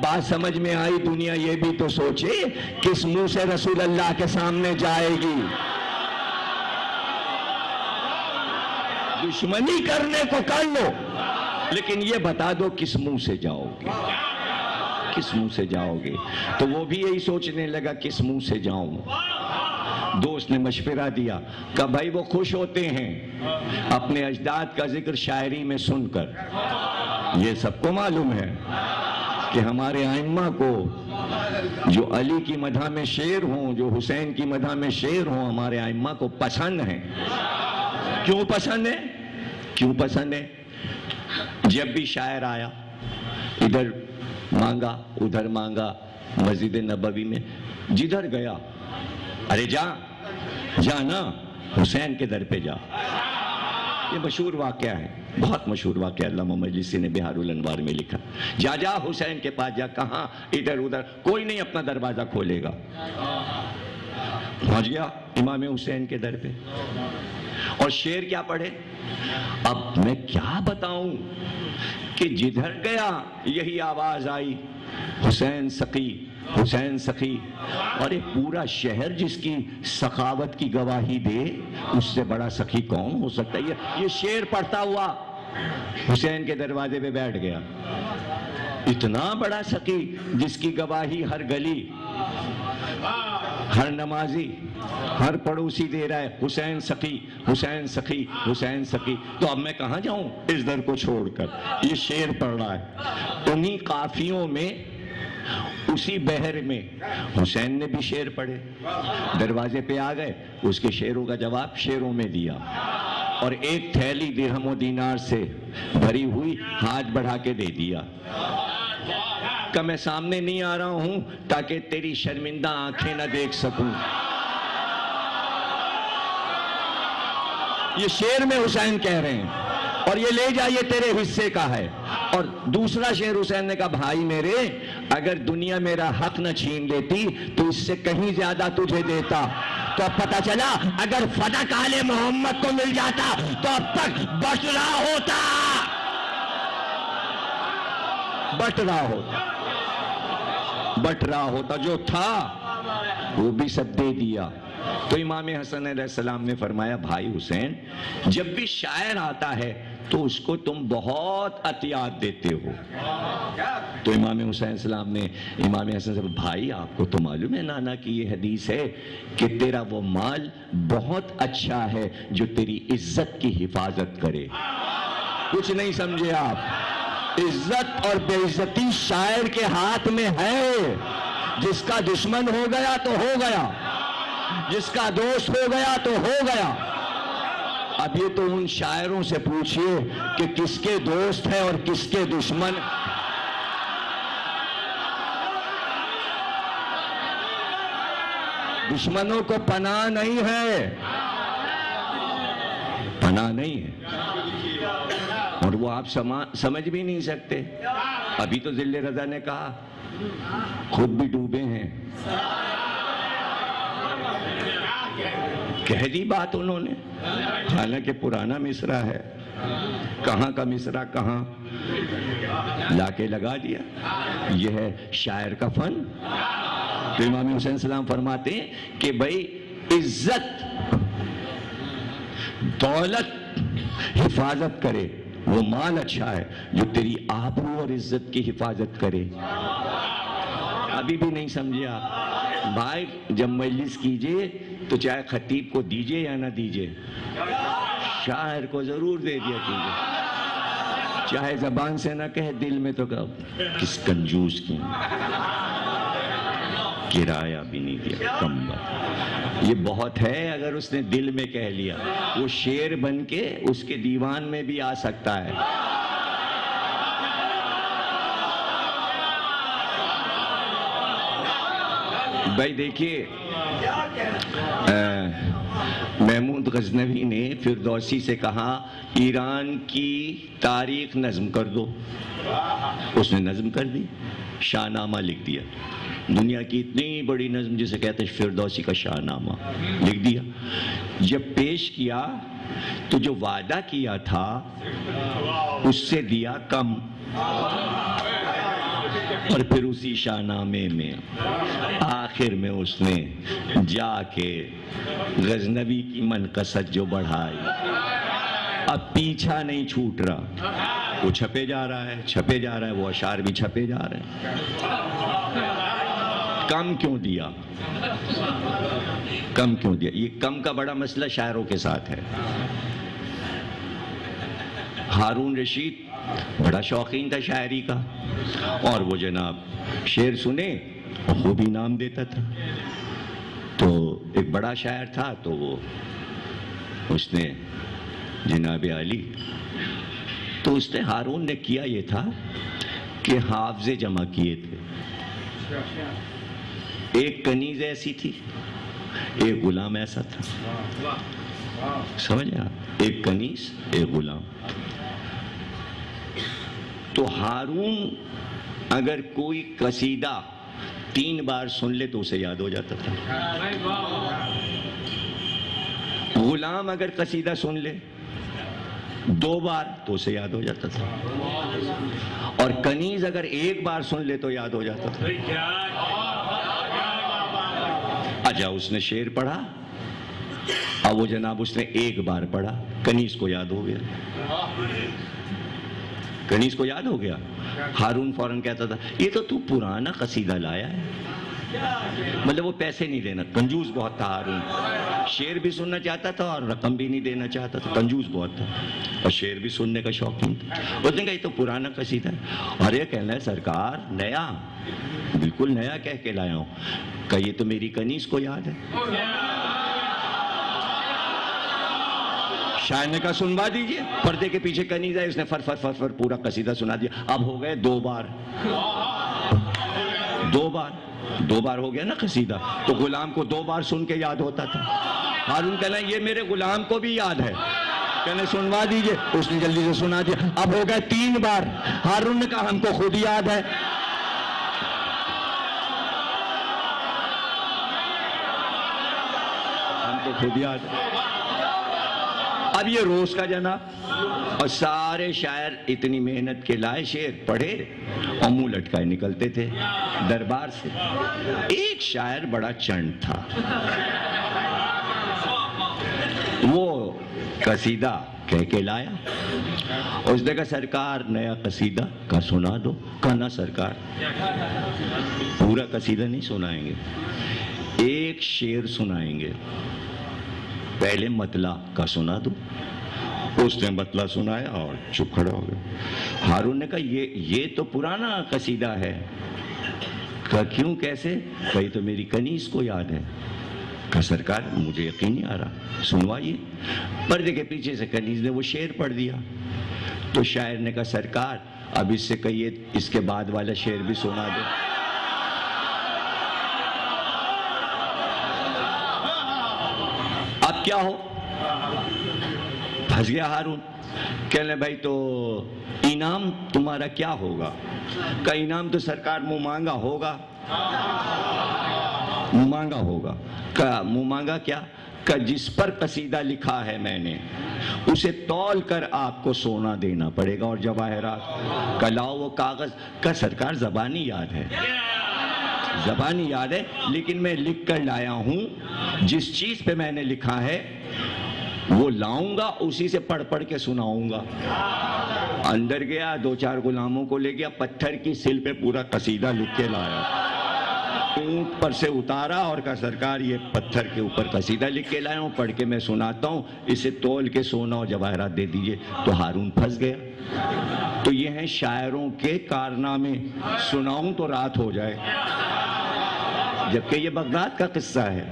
बात समझ में आई? दुनिया ये भी तो सोचे, किस मुँह से रसूल अल्लाह के सामने जाएगी? दुश्मनी करने को कर लो, लेकिन ये बता दो किस मुँह से जाओगे? किस मुँह से जाओगे? तो वो भी यही सोचने लगा, किस मुँह से जाऊँ? दोस्त ने मशवरा दिया कि भाई, वो खुश होते हैं। अपने अजदाद का ज़िक्र शायरी में सुनकर। ये सबको मालूम है। कि हमारे आइम्मा को, जो अली की मधा में शेर हों, जो हुसैन की मधा में शेर हों, हमारे आइम्मा को पसंद है। क्यों पसंद है? क्यों पसंद है? जब भी शायर आया, इधर मांगा, उधर मांगा, मस्जिद नबवी में, जिधर गया, अरे जा जा ना, हुसैन के दर पे जा। ये मशहूर वाक्य है, बहुत मशहूर वाक्य अल्लाह मजलिसी ने बिहारुल अनवार में लिखा। जा जा हुसैन के पास जा, कहा? इधर उधर, कोई नहीं अपना दरवाज़ा खोलेगा। पहुँच गया इमाम हुसैन के दर पे। और शेर क्या पढ़े? अब मैं क्या बताऊँ कि जिधर गया, यही आवाज़ आई, हुसैन सकी। हुसैन सखी और एक पूरा शहर जिसकी सखावत की गवाही दे, उससे बड़ा सखी कौन हो सकता है? ये ये शेर पढ़ता हुआ हुसैन के दरवाजे पे बैठ गया। इतना बड़ा सखी जिसकी गवाही हर गली, हर नमाजी, हर पड़ोसी दे रहा है। हुसैन सखी हुसैन सखी हुसैन सखी। तो अब मैं कहाँ जाऊँ? इस दर को छोड़कर। ये शेर पढ़ रहा है। उन्हीं काफियों में उसी बहर में हुसैन ने भी शेर पढ़े। दरवाजे पे आ गए, उसके शेरों का जवाब शेरों में दिया। और एक थैली दिरहम दीनार से भरी हुई हाथ बढ़ा के दे दिया। का मैं सामने नहीं आ रहा हूँ, ताकि तेरी शर्मिंदा आँखें ना देख सकूँ। ये शेर में हुसैन कह रहे हैं। और ये ले जाइए, तेरे हिस्से का है। और दूसरा शेर हुसैन ने कहा, भाई मेरे, अगर दुनिया मेरा हक न छीन लेती तो इससे कहीं ज़्यादा तुझे देता। तो अब पता चला, अगर फदक आले मोहम्मद को मिल जाता तो अब तक बट रहा होता। बट रहा होता। बट रहा होता जो था, वो भी सब दे दिया। तो इमाम हसन सलाम ने फरमाया, भाई हुसैन, जब भी शायर आता है तो उसको तुम बहुत अतियात देते हो। तो इमाम हुसैन सलाम ने, इमाम हसन से भाई, आपको तो मालूम है नाना की ये हदीस है कि तेरा वो माल बहुत अच्छा है जो तेरी इज़्ज़त की हिफाजत करे। कुछ नहीं समझे आप। इज़्ज़त और बेइज्जती शायर के हाथ में है। जिसका दुश्मन हो गया तो हो गया। जिसका दोस्त हो गया तो हो गया। अब ये तो उन शायरों से पूछिए कि किसके दोस्त है और किसके दुश्मन। दुश्मनों को पनाह नहीं है। पनाह नहीं है। और वो आप समा, समझ भी नहीं सकते। अभी तो ज़िले रजा ने कहा खुद भी डूबे हैं। दी बात उन्होंने। हालाँकि पुराना मिसरा है। कहाँ का मिसरा, कहाँ? लाके लगा दिया। यह है शायर का फन। तो इमाम हुसैन सलाम फरमाते हैं कि भाई, इज़्ज़त, दौलत, हिफाजत करे। वो माल अच्छा है जो तेरी आबरू और इज़्ज़त की हिफाजत करे। अभी भी नहीं समझे आप। भाई, जब मजलिस कीजिए तो चाहे खतीब को दीजिए या ना दीजिए, शायर को ज़रूर दे दिया कीजिए। चाहे जबान से ना कहे, दिल में तो कहो, किस कंजूस की किराया भी नहीं दिया, कम ये बहुत है, अगर उसने दिल में कह लिया। वो शेर बन के उसके दीवान में भी आ सकता है। भाई, देखिए महमूद गजनवी ने फिरदौसी से कहा, ईरान की तारीख नज़म कर दो। उसने नज़म कर दी, शाहनामा लिख दिया। दुनिया की इतनी बड़ी नज्म जिसे कहते हैं, फिरदौसी का शाहनामा लिख दिया। जब पेश किया तो जो वादा किया था, उससे दिया कम। और फिर उसी शाहनामे में आखिर में उसने जाके गजनबी की मनकसत जो बढ़ाई। अब पीछा नहीं छूट रहा। वो छपे जा रहा है, छपे जा रहा है, वो अशार भी छपे जा रहे हैं। कम क्यों दिया? कम क्यों दिया? ये कम का बड़ा मसला शायरों के साथ है। हारून रशीद बड़ा शौकीन था शायरी का। और वो जनाब शेर सुने, वो भी नाम देता था। तो एक बड़ा शायर था तो वो, उसने जनाब अली तो उसने हारून ने किया ये था कि हाफजे जमा किए थे। एक कनीज ऐसी थी, एक गुलाम ऐसा था। समझ आप? एक कनीज, एक गुलाम। तो हारून अगर कोई कसीदा तीन बार सुन ले तो उसे याद हो जाता था। गुलाम अगर कसीदा सुन ले, दो बार तो उसे याद हो जाता था। और कनीज अगर एक बार सुन ले तो याद हो जाता था। अच्छा उसने शेर पढ़ा, अब वो जनाब उसने एक बार पढ़ा, कनीज को याद हो गया। कनीज को याद हो गया? हारून फ़ौरन कहता था, ये तो तू पुराना कसीदा लाया है। मतलब वो पैसे नहीं देना कंजूस बहुत था हारून। शेर भी सुनना चाहता था और रकम भी नहीं देना चाहता था कंजूस बहुत था। और शेर भी सुनने का शौकीन था। उसने कहा, ये तो पुराना कसीदा है। और ये कहना है सरकार, नया? बिल्कुल नया कह के लाया हूँ। का ये तो मेरी कनीस को याद है। शायर ने कहा सुनवा दीजिए। पर्दे के पीछे कनीज है उसने फर फर फर फर, पूरा कसीदा सुना दिया। अब हो गए दो बार। दो बार। दो बार हो गया ना कसीदा। तो गुलाम को दो बार सुन के याद होता था। हारून कहना, ये मेरे गुलाम को भी याद है। कहने, सुनवा दीजिए। उसने जल्दी से सुना दिया। अब हो गए तीन बार। हारून ने कहा, हमको खुद याद है। हमको खुद याद है। अब ये रोज का जना। और सारे शायर इतनी मेहनत के लाए शेर, पढ़े और मुँह लटकाए निकलते थे दरबार से। एक शायर बड़ा चंड था। वो कसीदा कह के लाया उसने कहा सरकार नया कसीदा का सुना दो कहा ना सरकार। पूरा कसीदा नहीं सुनाएँगे, एक शेर सुनाएँगे। पहले मतला का सुना दो। उसने मतला सुनाया और चुप खड़ा हो गया। हारून ने कहा, ये ये तो पुराना कसीदा है। कहा क्यों, कैसे? कही तो मेरी कनीस को याद है। कहा सरकार, मुझे यकीन नहीं आ रहा। सुनवाइए। पर्दे के पीछे से कनीस ने वो शेर पढ़ दिया। तो शायर ने कहा, सरकार, अब इससे कहिए, इसके बाद वाला शेर भी सुना दो। क्या हो? फंस गया हारून। कहने भाई तो इनाम तुम्हारा क्या होगा? का इनाम तो सरकार मुँह मांगा होगा। मुँह मांगा होगा। का मुँह मांगा क्या? का जिस पर कसीदा लिखा है मैंने, उसे तौल कर आपको सोना देना पड़ेगा। और जवाहरात का लाओ वो कागज़। का सरकार जबानी याद है। जबानी याद है, लेकिन मैं लिख कर लाया हूँ। जिस चीज़ पे मैंने लिखा है, वो लाऊँगा, उसी से पढ़ पढ़ के सुनाऊँगा। अंदर गया, दो चार गुलामों को ले गया पत्थर की सिल पे पूरा कसीदा लिख के लाया। ऊँट पर से उतारा और कहा, सरकार, ये पत्थर के ऊपर कसीदा लिख के लाया हूँ, पढ़ के मैं सुनाता हूँ, इसे तोल के सोना और जवाहरात दे दीजिए। तो हारून फंस गया। तो ये हैं शायरों के कारनामे। सुनाऊं तो रात हो जाए। जबकि ये बगदाद का किस्सा है।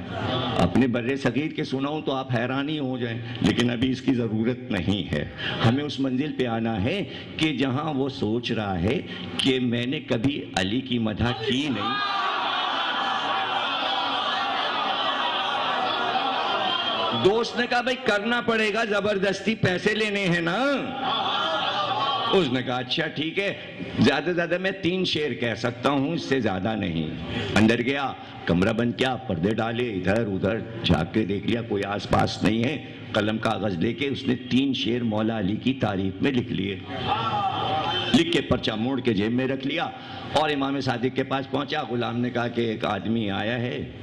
अपने बर्रे सगीर के सुनाऊं तो आप हैरानी हो जाएँ, लेकिन अभी इसकी ज़रूरत नहीं है। हमें उस मंजिल पे आना है कि जहाँ वो सोच रहा है कि मैंने कभी अली की मदह की नहीं। दोस्त ने कहा, भाई, करना पड़ेगा, ज़बरदस्ती पैसे लेने हैं ना? उसने कहा अच्छा ठीक है, ज़्यादा ज़्यादा मैं तीन शेर कह सकता हूँ, इससे ज़्यादा नहीं। अंदर गया, कमरा बंद किया, पर्दे डाले, इधर उधर झाँक के देख लिया, कोई आसपास नहीं है। कलम कागज़ लेके उसने तीन शेर मौला अली की तारीफ़ में लिख लिए। लिख के पर्चा मोड़ के जेब में रख लिया और इमाम सादिक के पास पहुँचा। गुलाम ने कहा कि एक आदमी आया है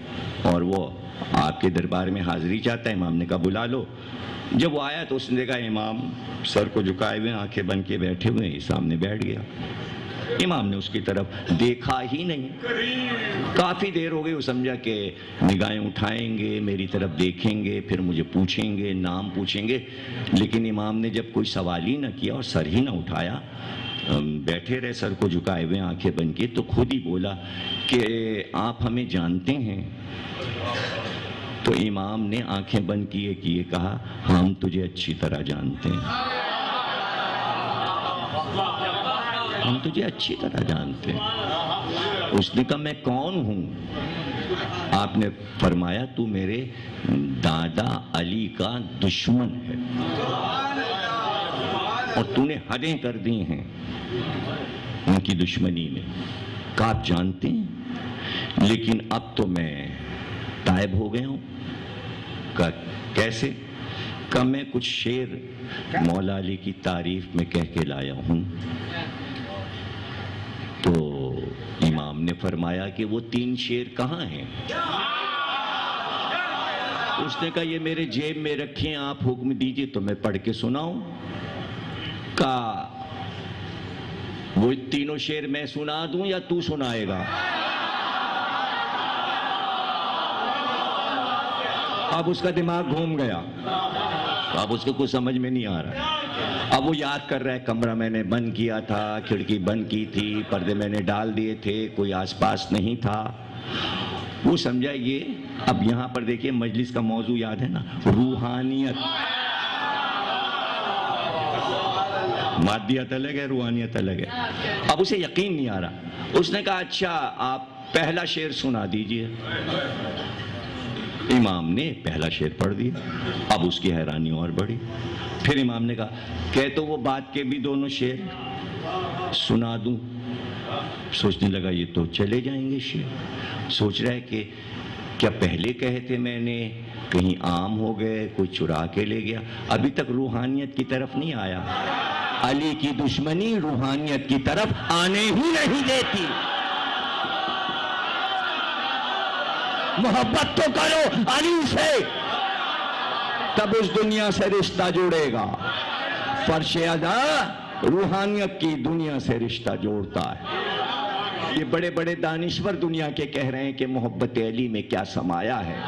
और वो आपके दरबार में हाजिरी चाहता है, इमाम ने कहा, बुला लो। जब वो आया तो उसने देखा इमाम सर को झुकाए हुए, आँखें बन के बैठे हुए हैं सामने बैठ गया। इमाम ने उसकी तरफ़ देखा ही नहीं। काफ़ी देर हो गई, वो समझा कि निगाहें उठाएँगे, मेरी तरफ़ देखेंगे, फिर मुझे पूछेंगे, नाम पूछेंगे। लेकिन इमाम ने जब कोई सवाल ही ना किया और सर ही ना उठाया बैठे रहे, सर को झुकाए हुए आँखें बन के तो खुद ही बोला कि आप हमें जानते हैं। तो इमाम ने आँखें बंद किए किए कहा, हम तुझे अच्छी तरह जानते हैं। हम तुझे अच्छी तरह जानते हैं। उसने कहा, मैं कौन हूँ? आपने फरमाया, तू मेरे दादा अली का दुश्मन है। और तूने हदें कर दी हैं उनकी दुश्मनी में। का आप जानते हैं? लेकिन अब तो मैं तायब हो गया हूँ। का कैसे? का मैं कुछ शेर मौला अली की तारीफ़ में कह के लाया हूँ? तो इमाम ने फरमाया कि वो तीन शेर कहाँ हैं? उसने कहा ये मेरे जेब में रखे आप हुक्म दीजिए तो मैं पढ़ के सुनाऊं। का। वो तीनों शेर मैं सुना दूँ या तू सुनाएगा? अब उसका दिमाग घूम गया। अब उसको कुछ समझ में नहीं आ रहा। अब वो याद कर रहा है, कमरा मैंने बंद किया था, खिड़की बंद की थी, पर्दे मैंने डाल दिए थे, कोई आसपास नहीं था। वो समझा ये अब यहाँ पर देखिए, मजलिस का मौजू याद है ना? रूहानियत। मादियत अलग है रूहानियत अलग है। अब उसे यकीन नहीं आ रहा। उसने कहा अच्छा आप पहला शेर सुना दीजिए। इमाम ने पहला शेर पढ़ दिया। अब उसकी हैरानी और बढ़ी। फिर इमाम ने कहा, कह तो वो बात के भी दोनों शेर, सुना दूँ। सोचने लगा, ये तो चले जाएँगे शेर। सोच रहा है कि क्या पहले कहे थे मैंने, कहीं आम हो गए, कोई चुरा के ले गया। अभी तक रूहानियत की तरफ़ नहीं आया। अली की दुश्मनी रूहानियत की तरफ़ आने ही नहीं देती। मोहब्बत तो करो, अली से तब इस दुनिया से रिश्ता जोड़ेगा। फर्श रूहानियत की दुनिया से रिश्ता जोड़ता है। ये बड़े बड़े दानिश्वर दुनिया के कह रहे हैं कि मोहब्बत अली में क्या समाया है।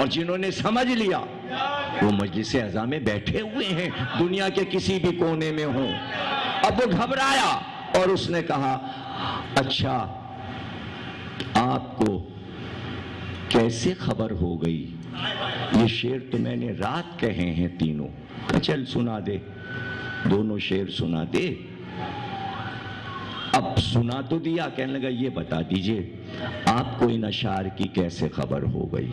और जिन्होंने समझ लिया वो मजलिस अजा में बैठे हुए हैं। दुनिया के किसी भी कोने में हो। अब वो घबराया और उसने कहा अच्छा आपको कैसे खबर हो गई? ये शेर तो मैंने रात कहे हैं तीनों। चल, सुना दे। दोनों शेर सुना दे। अब सुना तो दिया। कहने लगा, ये बता दीजिए, आपको इन अशार की कैसे खबर हो गई?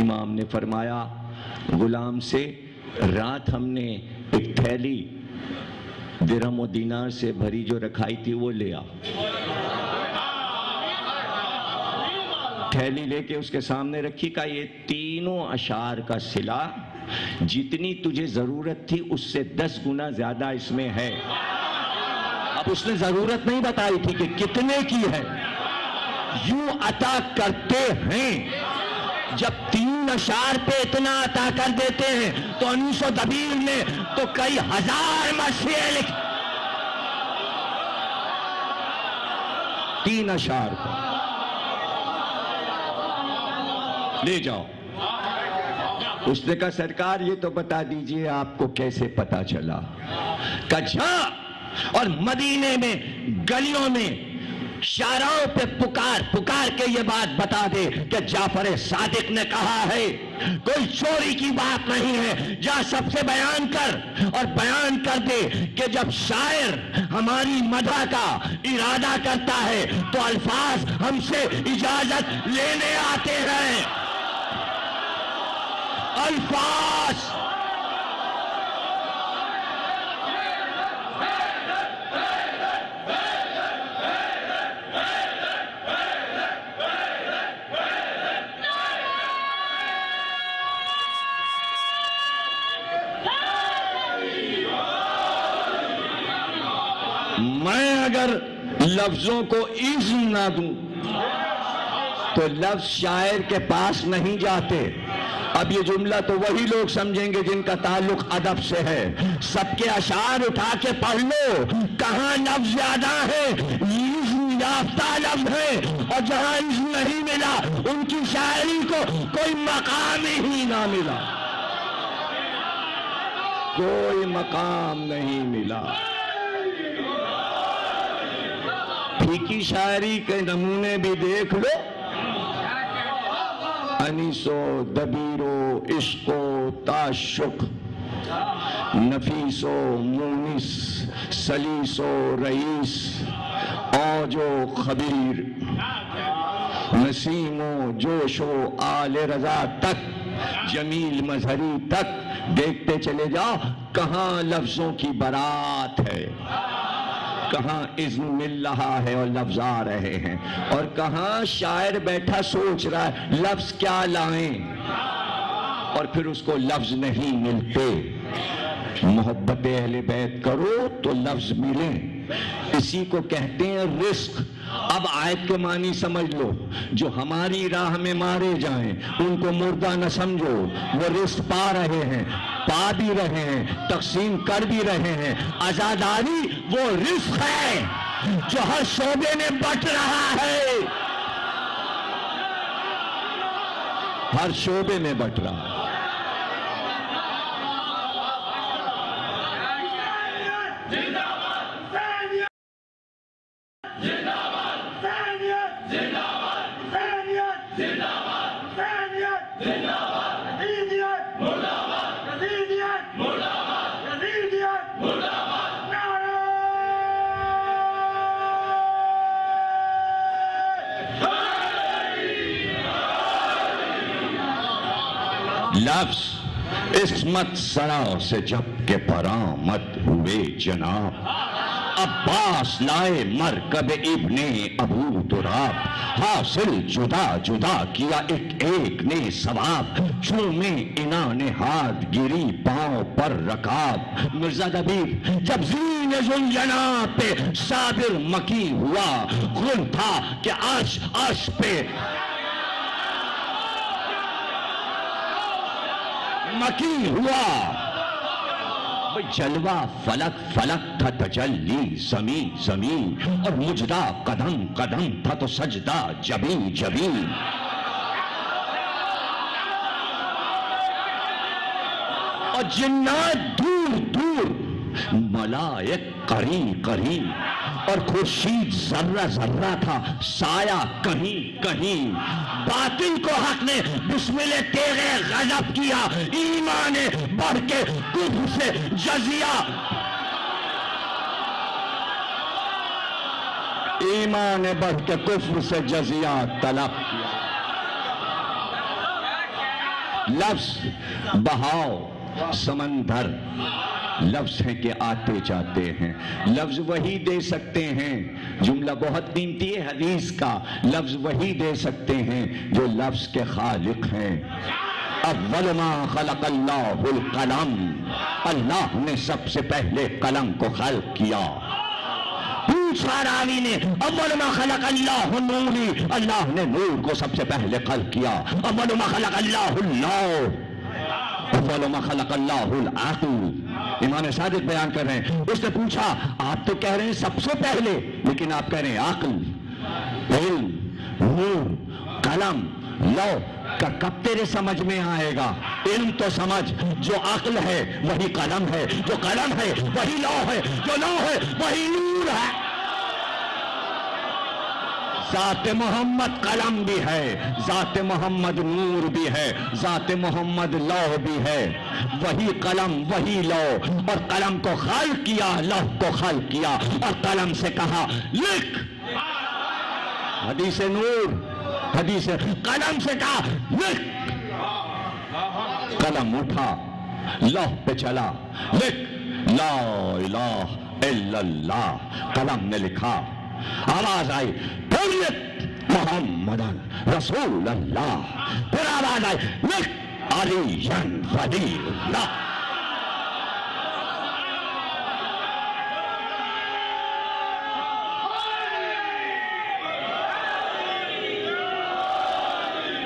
इमाम ने फरमाया गुलाम से रात हमने एक थैली दिरम और दीनार से भरी जो रखाई थी, वो ले आ थैली लेके उसके सामने रखी का ये तीनों अशार का सिला, जितनी तुझे ज़रूरत थी उससे दस गुना ज़्यादा इसमें है। अब उसने ज़रूरत नहीं बताई थी कि कितने की है। यू अता करते हैं, जब तीन अशार पे इतना अता कर देते हैं तो अनूसो दबीर ने तो कई हज़ार मसीह लिख। तीन अशार पर ले जाओ। उसने कहा, सरकार, ये तो बता दीजिए आपको कैसे पता चला? कच्छा और मदीने में गलियों में शाराओं पे पुकार पुकार के ये बात बता दे कि जाफ़र सादिक ने कहा है, कोई चोरी की बात नहीं है। जा सबसे बयान कर और बयान कर दे कि जब शायर हमारी मदा का इरादा करता है तो अल्फाज हमसे इजाज़त लेने आते हैं। अल्फाज लफ्जों को इज्म ना दूँ तो लफ्ज शायर के पास नहीं जाते। अब ये जुमला तो वही लोग समझेंगे जिनका ताल्लुक अदब से है। सबके अशार उठा के पढ़ लो, कहाँ लफ्ज ज़्यादा है? याफ्ता लफ्ज है, और जहाँ इज्म नहीं मिला, उनकी शायरी को कोई मकाम ही ना मिला। कोई मकाम नहीं मिला। फीकी शायरी के नमूने भी देख लो। अनीसो, दबीरो, इश्को, ताशुक, नफीसो, मुनिस, सलीसो, रईस, औजो, खबीर, नसीमो, जोशो, आल रजा तक, जमील मजहरी तक, देखते चले जाओ, कहाँ लफ्जों की बारात है। कहाँ इज्म मिल रहा है और लफ्ज आ रहे हैं? और कहाँ शायर बैठा सोच रहा है, लफ्ज क्या लाए? और फिर उसको लफ्ज नहीं मिलते। मोहब्बत अहले बैत करो तो लफ्ज मिले। इसी को कहते हैं रिस्क। अब आयत के मानी समझ लो, जो हमारी राह में मारे जाएँ, उनको मुर्दा न समझो। वो रिस्क पा रहे हैं, पा भी रहे हैं, तकसीम कर भी रहे हैं। आजादारी वो रिस्क है, जो हर शोबे में बट रहा है। हर शोबे में बट रहा है। लफ्ज इसमत सरा से जब के परामद हुए जनाब। अब्बास लाए मरकब इब्ने अबू दुराब। हासिल जुदा जुदा किया एक एक ने सवाब। चूमे इना ने हाथ गिरी पाँव पर रकाब। मिर्ज़ा दबीर, जब जीन जुलजना पे साबिर मकी हुआ। गुल था कि आश अर्श पे मकी हुआ। जलवा फलक फलक था तजल्ली जमी जमी और मुझदा कदम कदम था तो सजदा जबी जबी और जिन्नात दूर दूर मलायक करी करी। और खुर्शीद जर्रा जर्रा था, साया कहीं कहीं। बातिल को हक ने बिस्मिल्लाह तेरे गजब किया, ईमान बढ़ के कुफ से जजिया। ईमान बढ़ के कुफ्र से जजिया, तलब लफ्ज, बहाव, समंदर। लफ्ज हैं कि आते जाते हैं। लफ्ज वही दे सकते हैं। जुमला बहुत कीमती है हदीस का। लफ्ज वही दे सकते हैं जो लफ्ज के खालिक हैं। कलम। अल्लाह ने सबसे पहले कलम को खल किया। पूछा रावी ने अव्वल खलक अल्लाह नूरी। अल्लाह ने नूर को सबसे पहले खल किया। अव्वल मा खलक अल्लाहुल लौ इमाम सादिक बयान कर रहे हैं। उसने पूछा, आप तो कह रहे हैं सबसे पहले, लेकिन आप कह रहे हैं आकल नूर, कलम, लो, का, कब तेरे समझ में आएगा? इल्म तो समझ, जो अकल है, वही कलम है, जो कलम है, वही लौ है, जो लौ है, वही नूर है। जात मोहम्मद कलम भी है, जात मोहम्मद नूर भी है, जात मोहम्मद लौह भी है। वही कलम, वही लौ और कलम को खल किया, लौह को खल किया, और कलम से कहा, लिख। हदीस नूर, हदीस, कलम से कहा, लिख। कलम उठा, लौह पे चला, लिख। ला इल्लल्लाह, कलम ने लिखा। आवाज़ आई मोहम्मदन रसूल अल्लाह फिर आवाज़ आई लिख अलीजन वलील्लाह।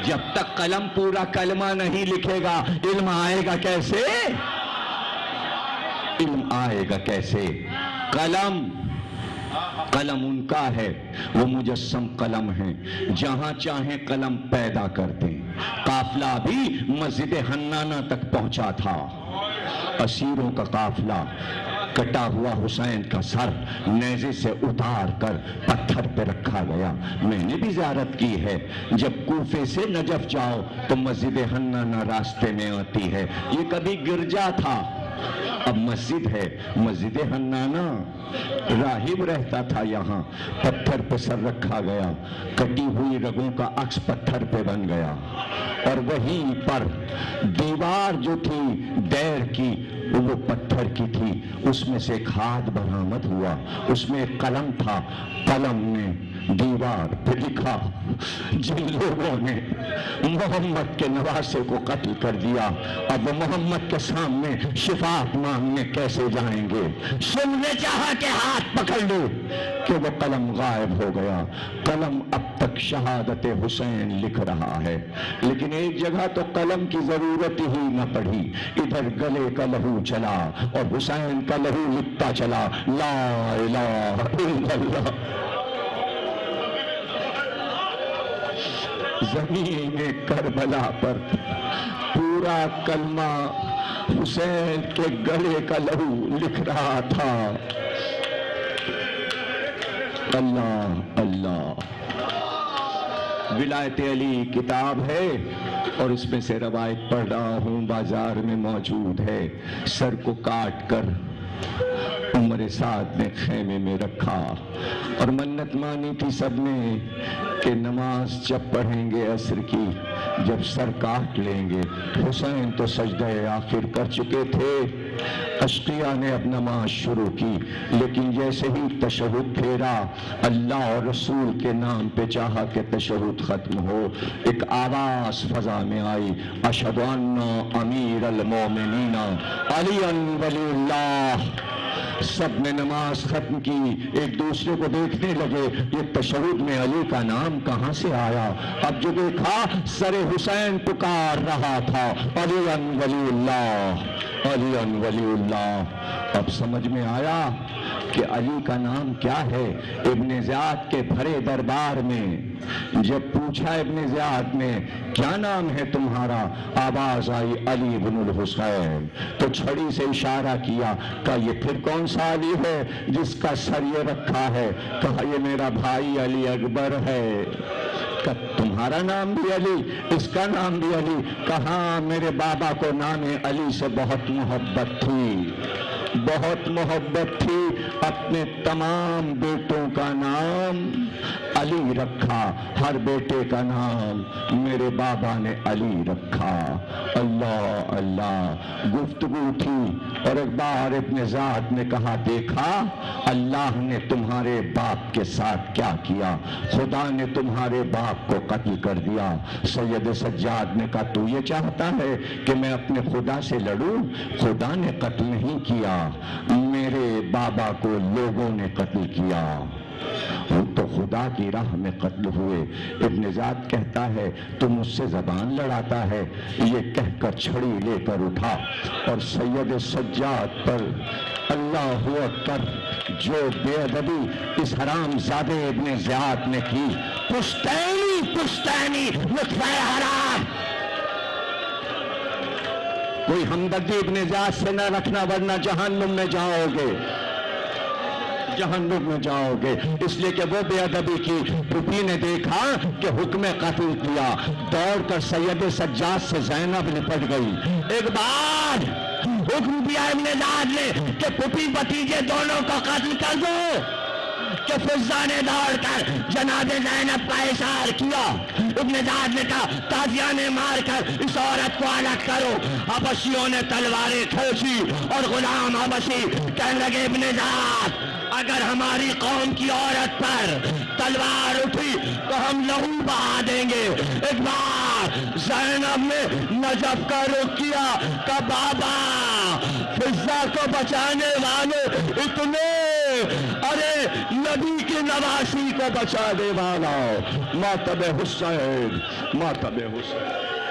जब तक कलम पूरा कलमा नहीं लिखेगा, इल्म आएगा कैसे? इल्म आएगा कैसे? कलम कलम उनका है, वो मुजस्म कलम है। जहाँ चाहे कलम पैदा कर दें। काफला भी मस्जिद हन्नाना तक पहुँचा था। असीरों का काफला कटा हुआ हुसैन का सर नेजे से उतार कर पत्थर पे रखा गया। मैंने भी जियारत की है, जब कूफे से नजफ जाओ तो मस्जिद हन्नाना रास्ते में आती है। ये कभी गिरजा था। अब मस्जिद है, मस्जिद हन्नाना। राहिब रहता था यहाँ, पत्थर पे सर रखा गया, कटी हुई रगों का अक्स पत्थर पे बन गया। और वहीं पर दीवार जो थी, दैर की, वो पत्थर की थी। उसमें से खाद बरामद हुआ, उसमें कलम था, कलम ने दीवार पे लिखा जिन लोगों ने मोहम्मद के नवासे को कत्ल कर दिया अब मोहम्मद के सामने शिफात मांगने कैसे जाएँगे? सुनने चाहा के हाथ पकड़ लो कि वो कलम गायब हो गया। कलम अब तक शहादत हुसैन लिख रहा है। लेकिन एक जगह तो कलम की ज़रूरत ही न पड़ी। इधर गले का लहू चला और हुसैन का लहू लिखता चला ला ला, ला, ला, इल्लल्लाह। ज़मीन करबला पर। पूरा कलमा हुसैन के गले का लहू लिख रहा था। अल्लाह अल्लाह। विलायत अली किताब है और उसमें से रवायत पढ़ रहा हूँ, बाज़ार में मौजूद है। सर को काट कर उम्र साथ ने खेमे में रखा। और मन्नत मानी थी सबने कि नमाज़ जब पढ़ेंगे असर की, जब सर काट लेंगे। हुसैन तो सजदे आखिर कर चुके थे। अशकिया ने अब नमाज़ शुरू की, लेकिन जैसे ही तशहुद फेरा, अल्लाह और रसूल के नाम पे चाहा कि तशहुद खत्म हो, एक आवाज़ फजा में आई अशदान अमीर अल मोमिनीना, अली वलील्लाह। सबने नमाज़ खत्म की, एक दूसरे को देखने लगे, ये तशहुद में अली का नाम कहाँ से आया? अब जो देखा, सरे हुसैन पुकार रहा था, अली अन वलील्लाह, अली अन वलील्लाह। अब समझ में आया कि अली का नाम क्या है? इब्ने ज़ियाद के भरे दरबार में, जब पूछा इब्ने ज़ियाद ने, क्या नाम है तुम्हारा? आवाज़ आई, अली इब्नुल हुसैन। तो छड़ी से इशारा किया, का ये फिर कौन सा है, जिसका सर ये रखा है। कहा, ये मेरा भाई अली अकबर है। तुम्हारा नाम भी अली, इसका नाम भी अली। कहा, मेरे बाबा को नाम अली से बहुत मोहब्बत थी। बहुत मोहब्बत थी अपने तमाम बेटों का नाम। अली रखा, हर बेटे का नाम मेरे बाबा ने अली रखा। अल्लाह अल्लाह, गुफ्तगु थी और एक बार अपने जात ने कहा, देखा, अल्लाह ने तुम्हारे बाप के साथ क्या किया? खुदा ने तुम्हारे बाप को कत्ल कर दिया। सैयद सज्जाद ने कहा, तू ये चाहता है कि मैं अपने खुदा से लड़ूं? खुदा ने कत्ल नहीं किया। मेरे बाबा को लोगों ने कत्ल किया। तो खुदा की राह में कत्ल हुए। इब्न जाद कहता है तू मुझसे जबान लड़ाता है। ये कहकर छड़ी लेकर उठा और सैयद सज्जाद पर अल्लाह कर जो बेअदबी इस हराम जादे इब्न जाद ने की, पुश्तैनी पुश्तैनी लुत्फे हराम कोई हमदर्दी अपने जात से न रखना, वरना जहन्नुम में जाओगे। जहन्नुम में जाओगे। इसलिए कि वो बेअदबी की पुपी ने देखा कि हुक्म कत्ल किया। दौड़ कर सैयद सज्जाद से जैनब निपट गई। एक बार हुक्म दिया जाद ने कि पुपी भतीजे दोनों का कत्ल कर दो। कि ने दौड़कर जनाब जैनब का इशार किया। इब्न जाद ने कहा, ताजिया ने मारकर इस औरत को अलग करो। अबसियों ने तलवारें खींची और गुलाम अबसी कहने लगे, इब्न जाद, अगर हमारी कौम की औरत पर तलवार उठी तो हम लहू बहा देंगे। एक बार जैनब ने नजब का रुख किया का बाबा फिजा को बचाने वाले इतने, अरे नबी के नवासी को बचाने वाला मातब हुसैन मातब हुसैन।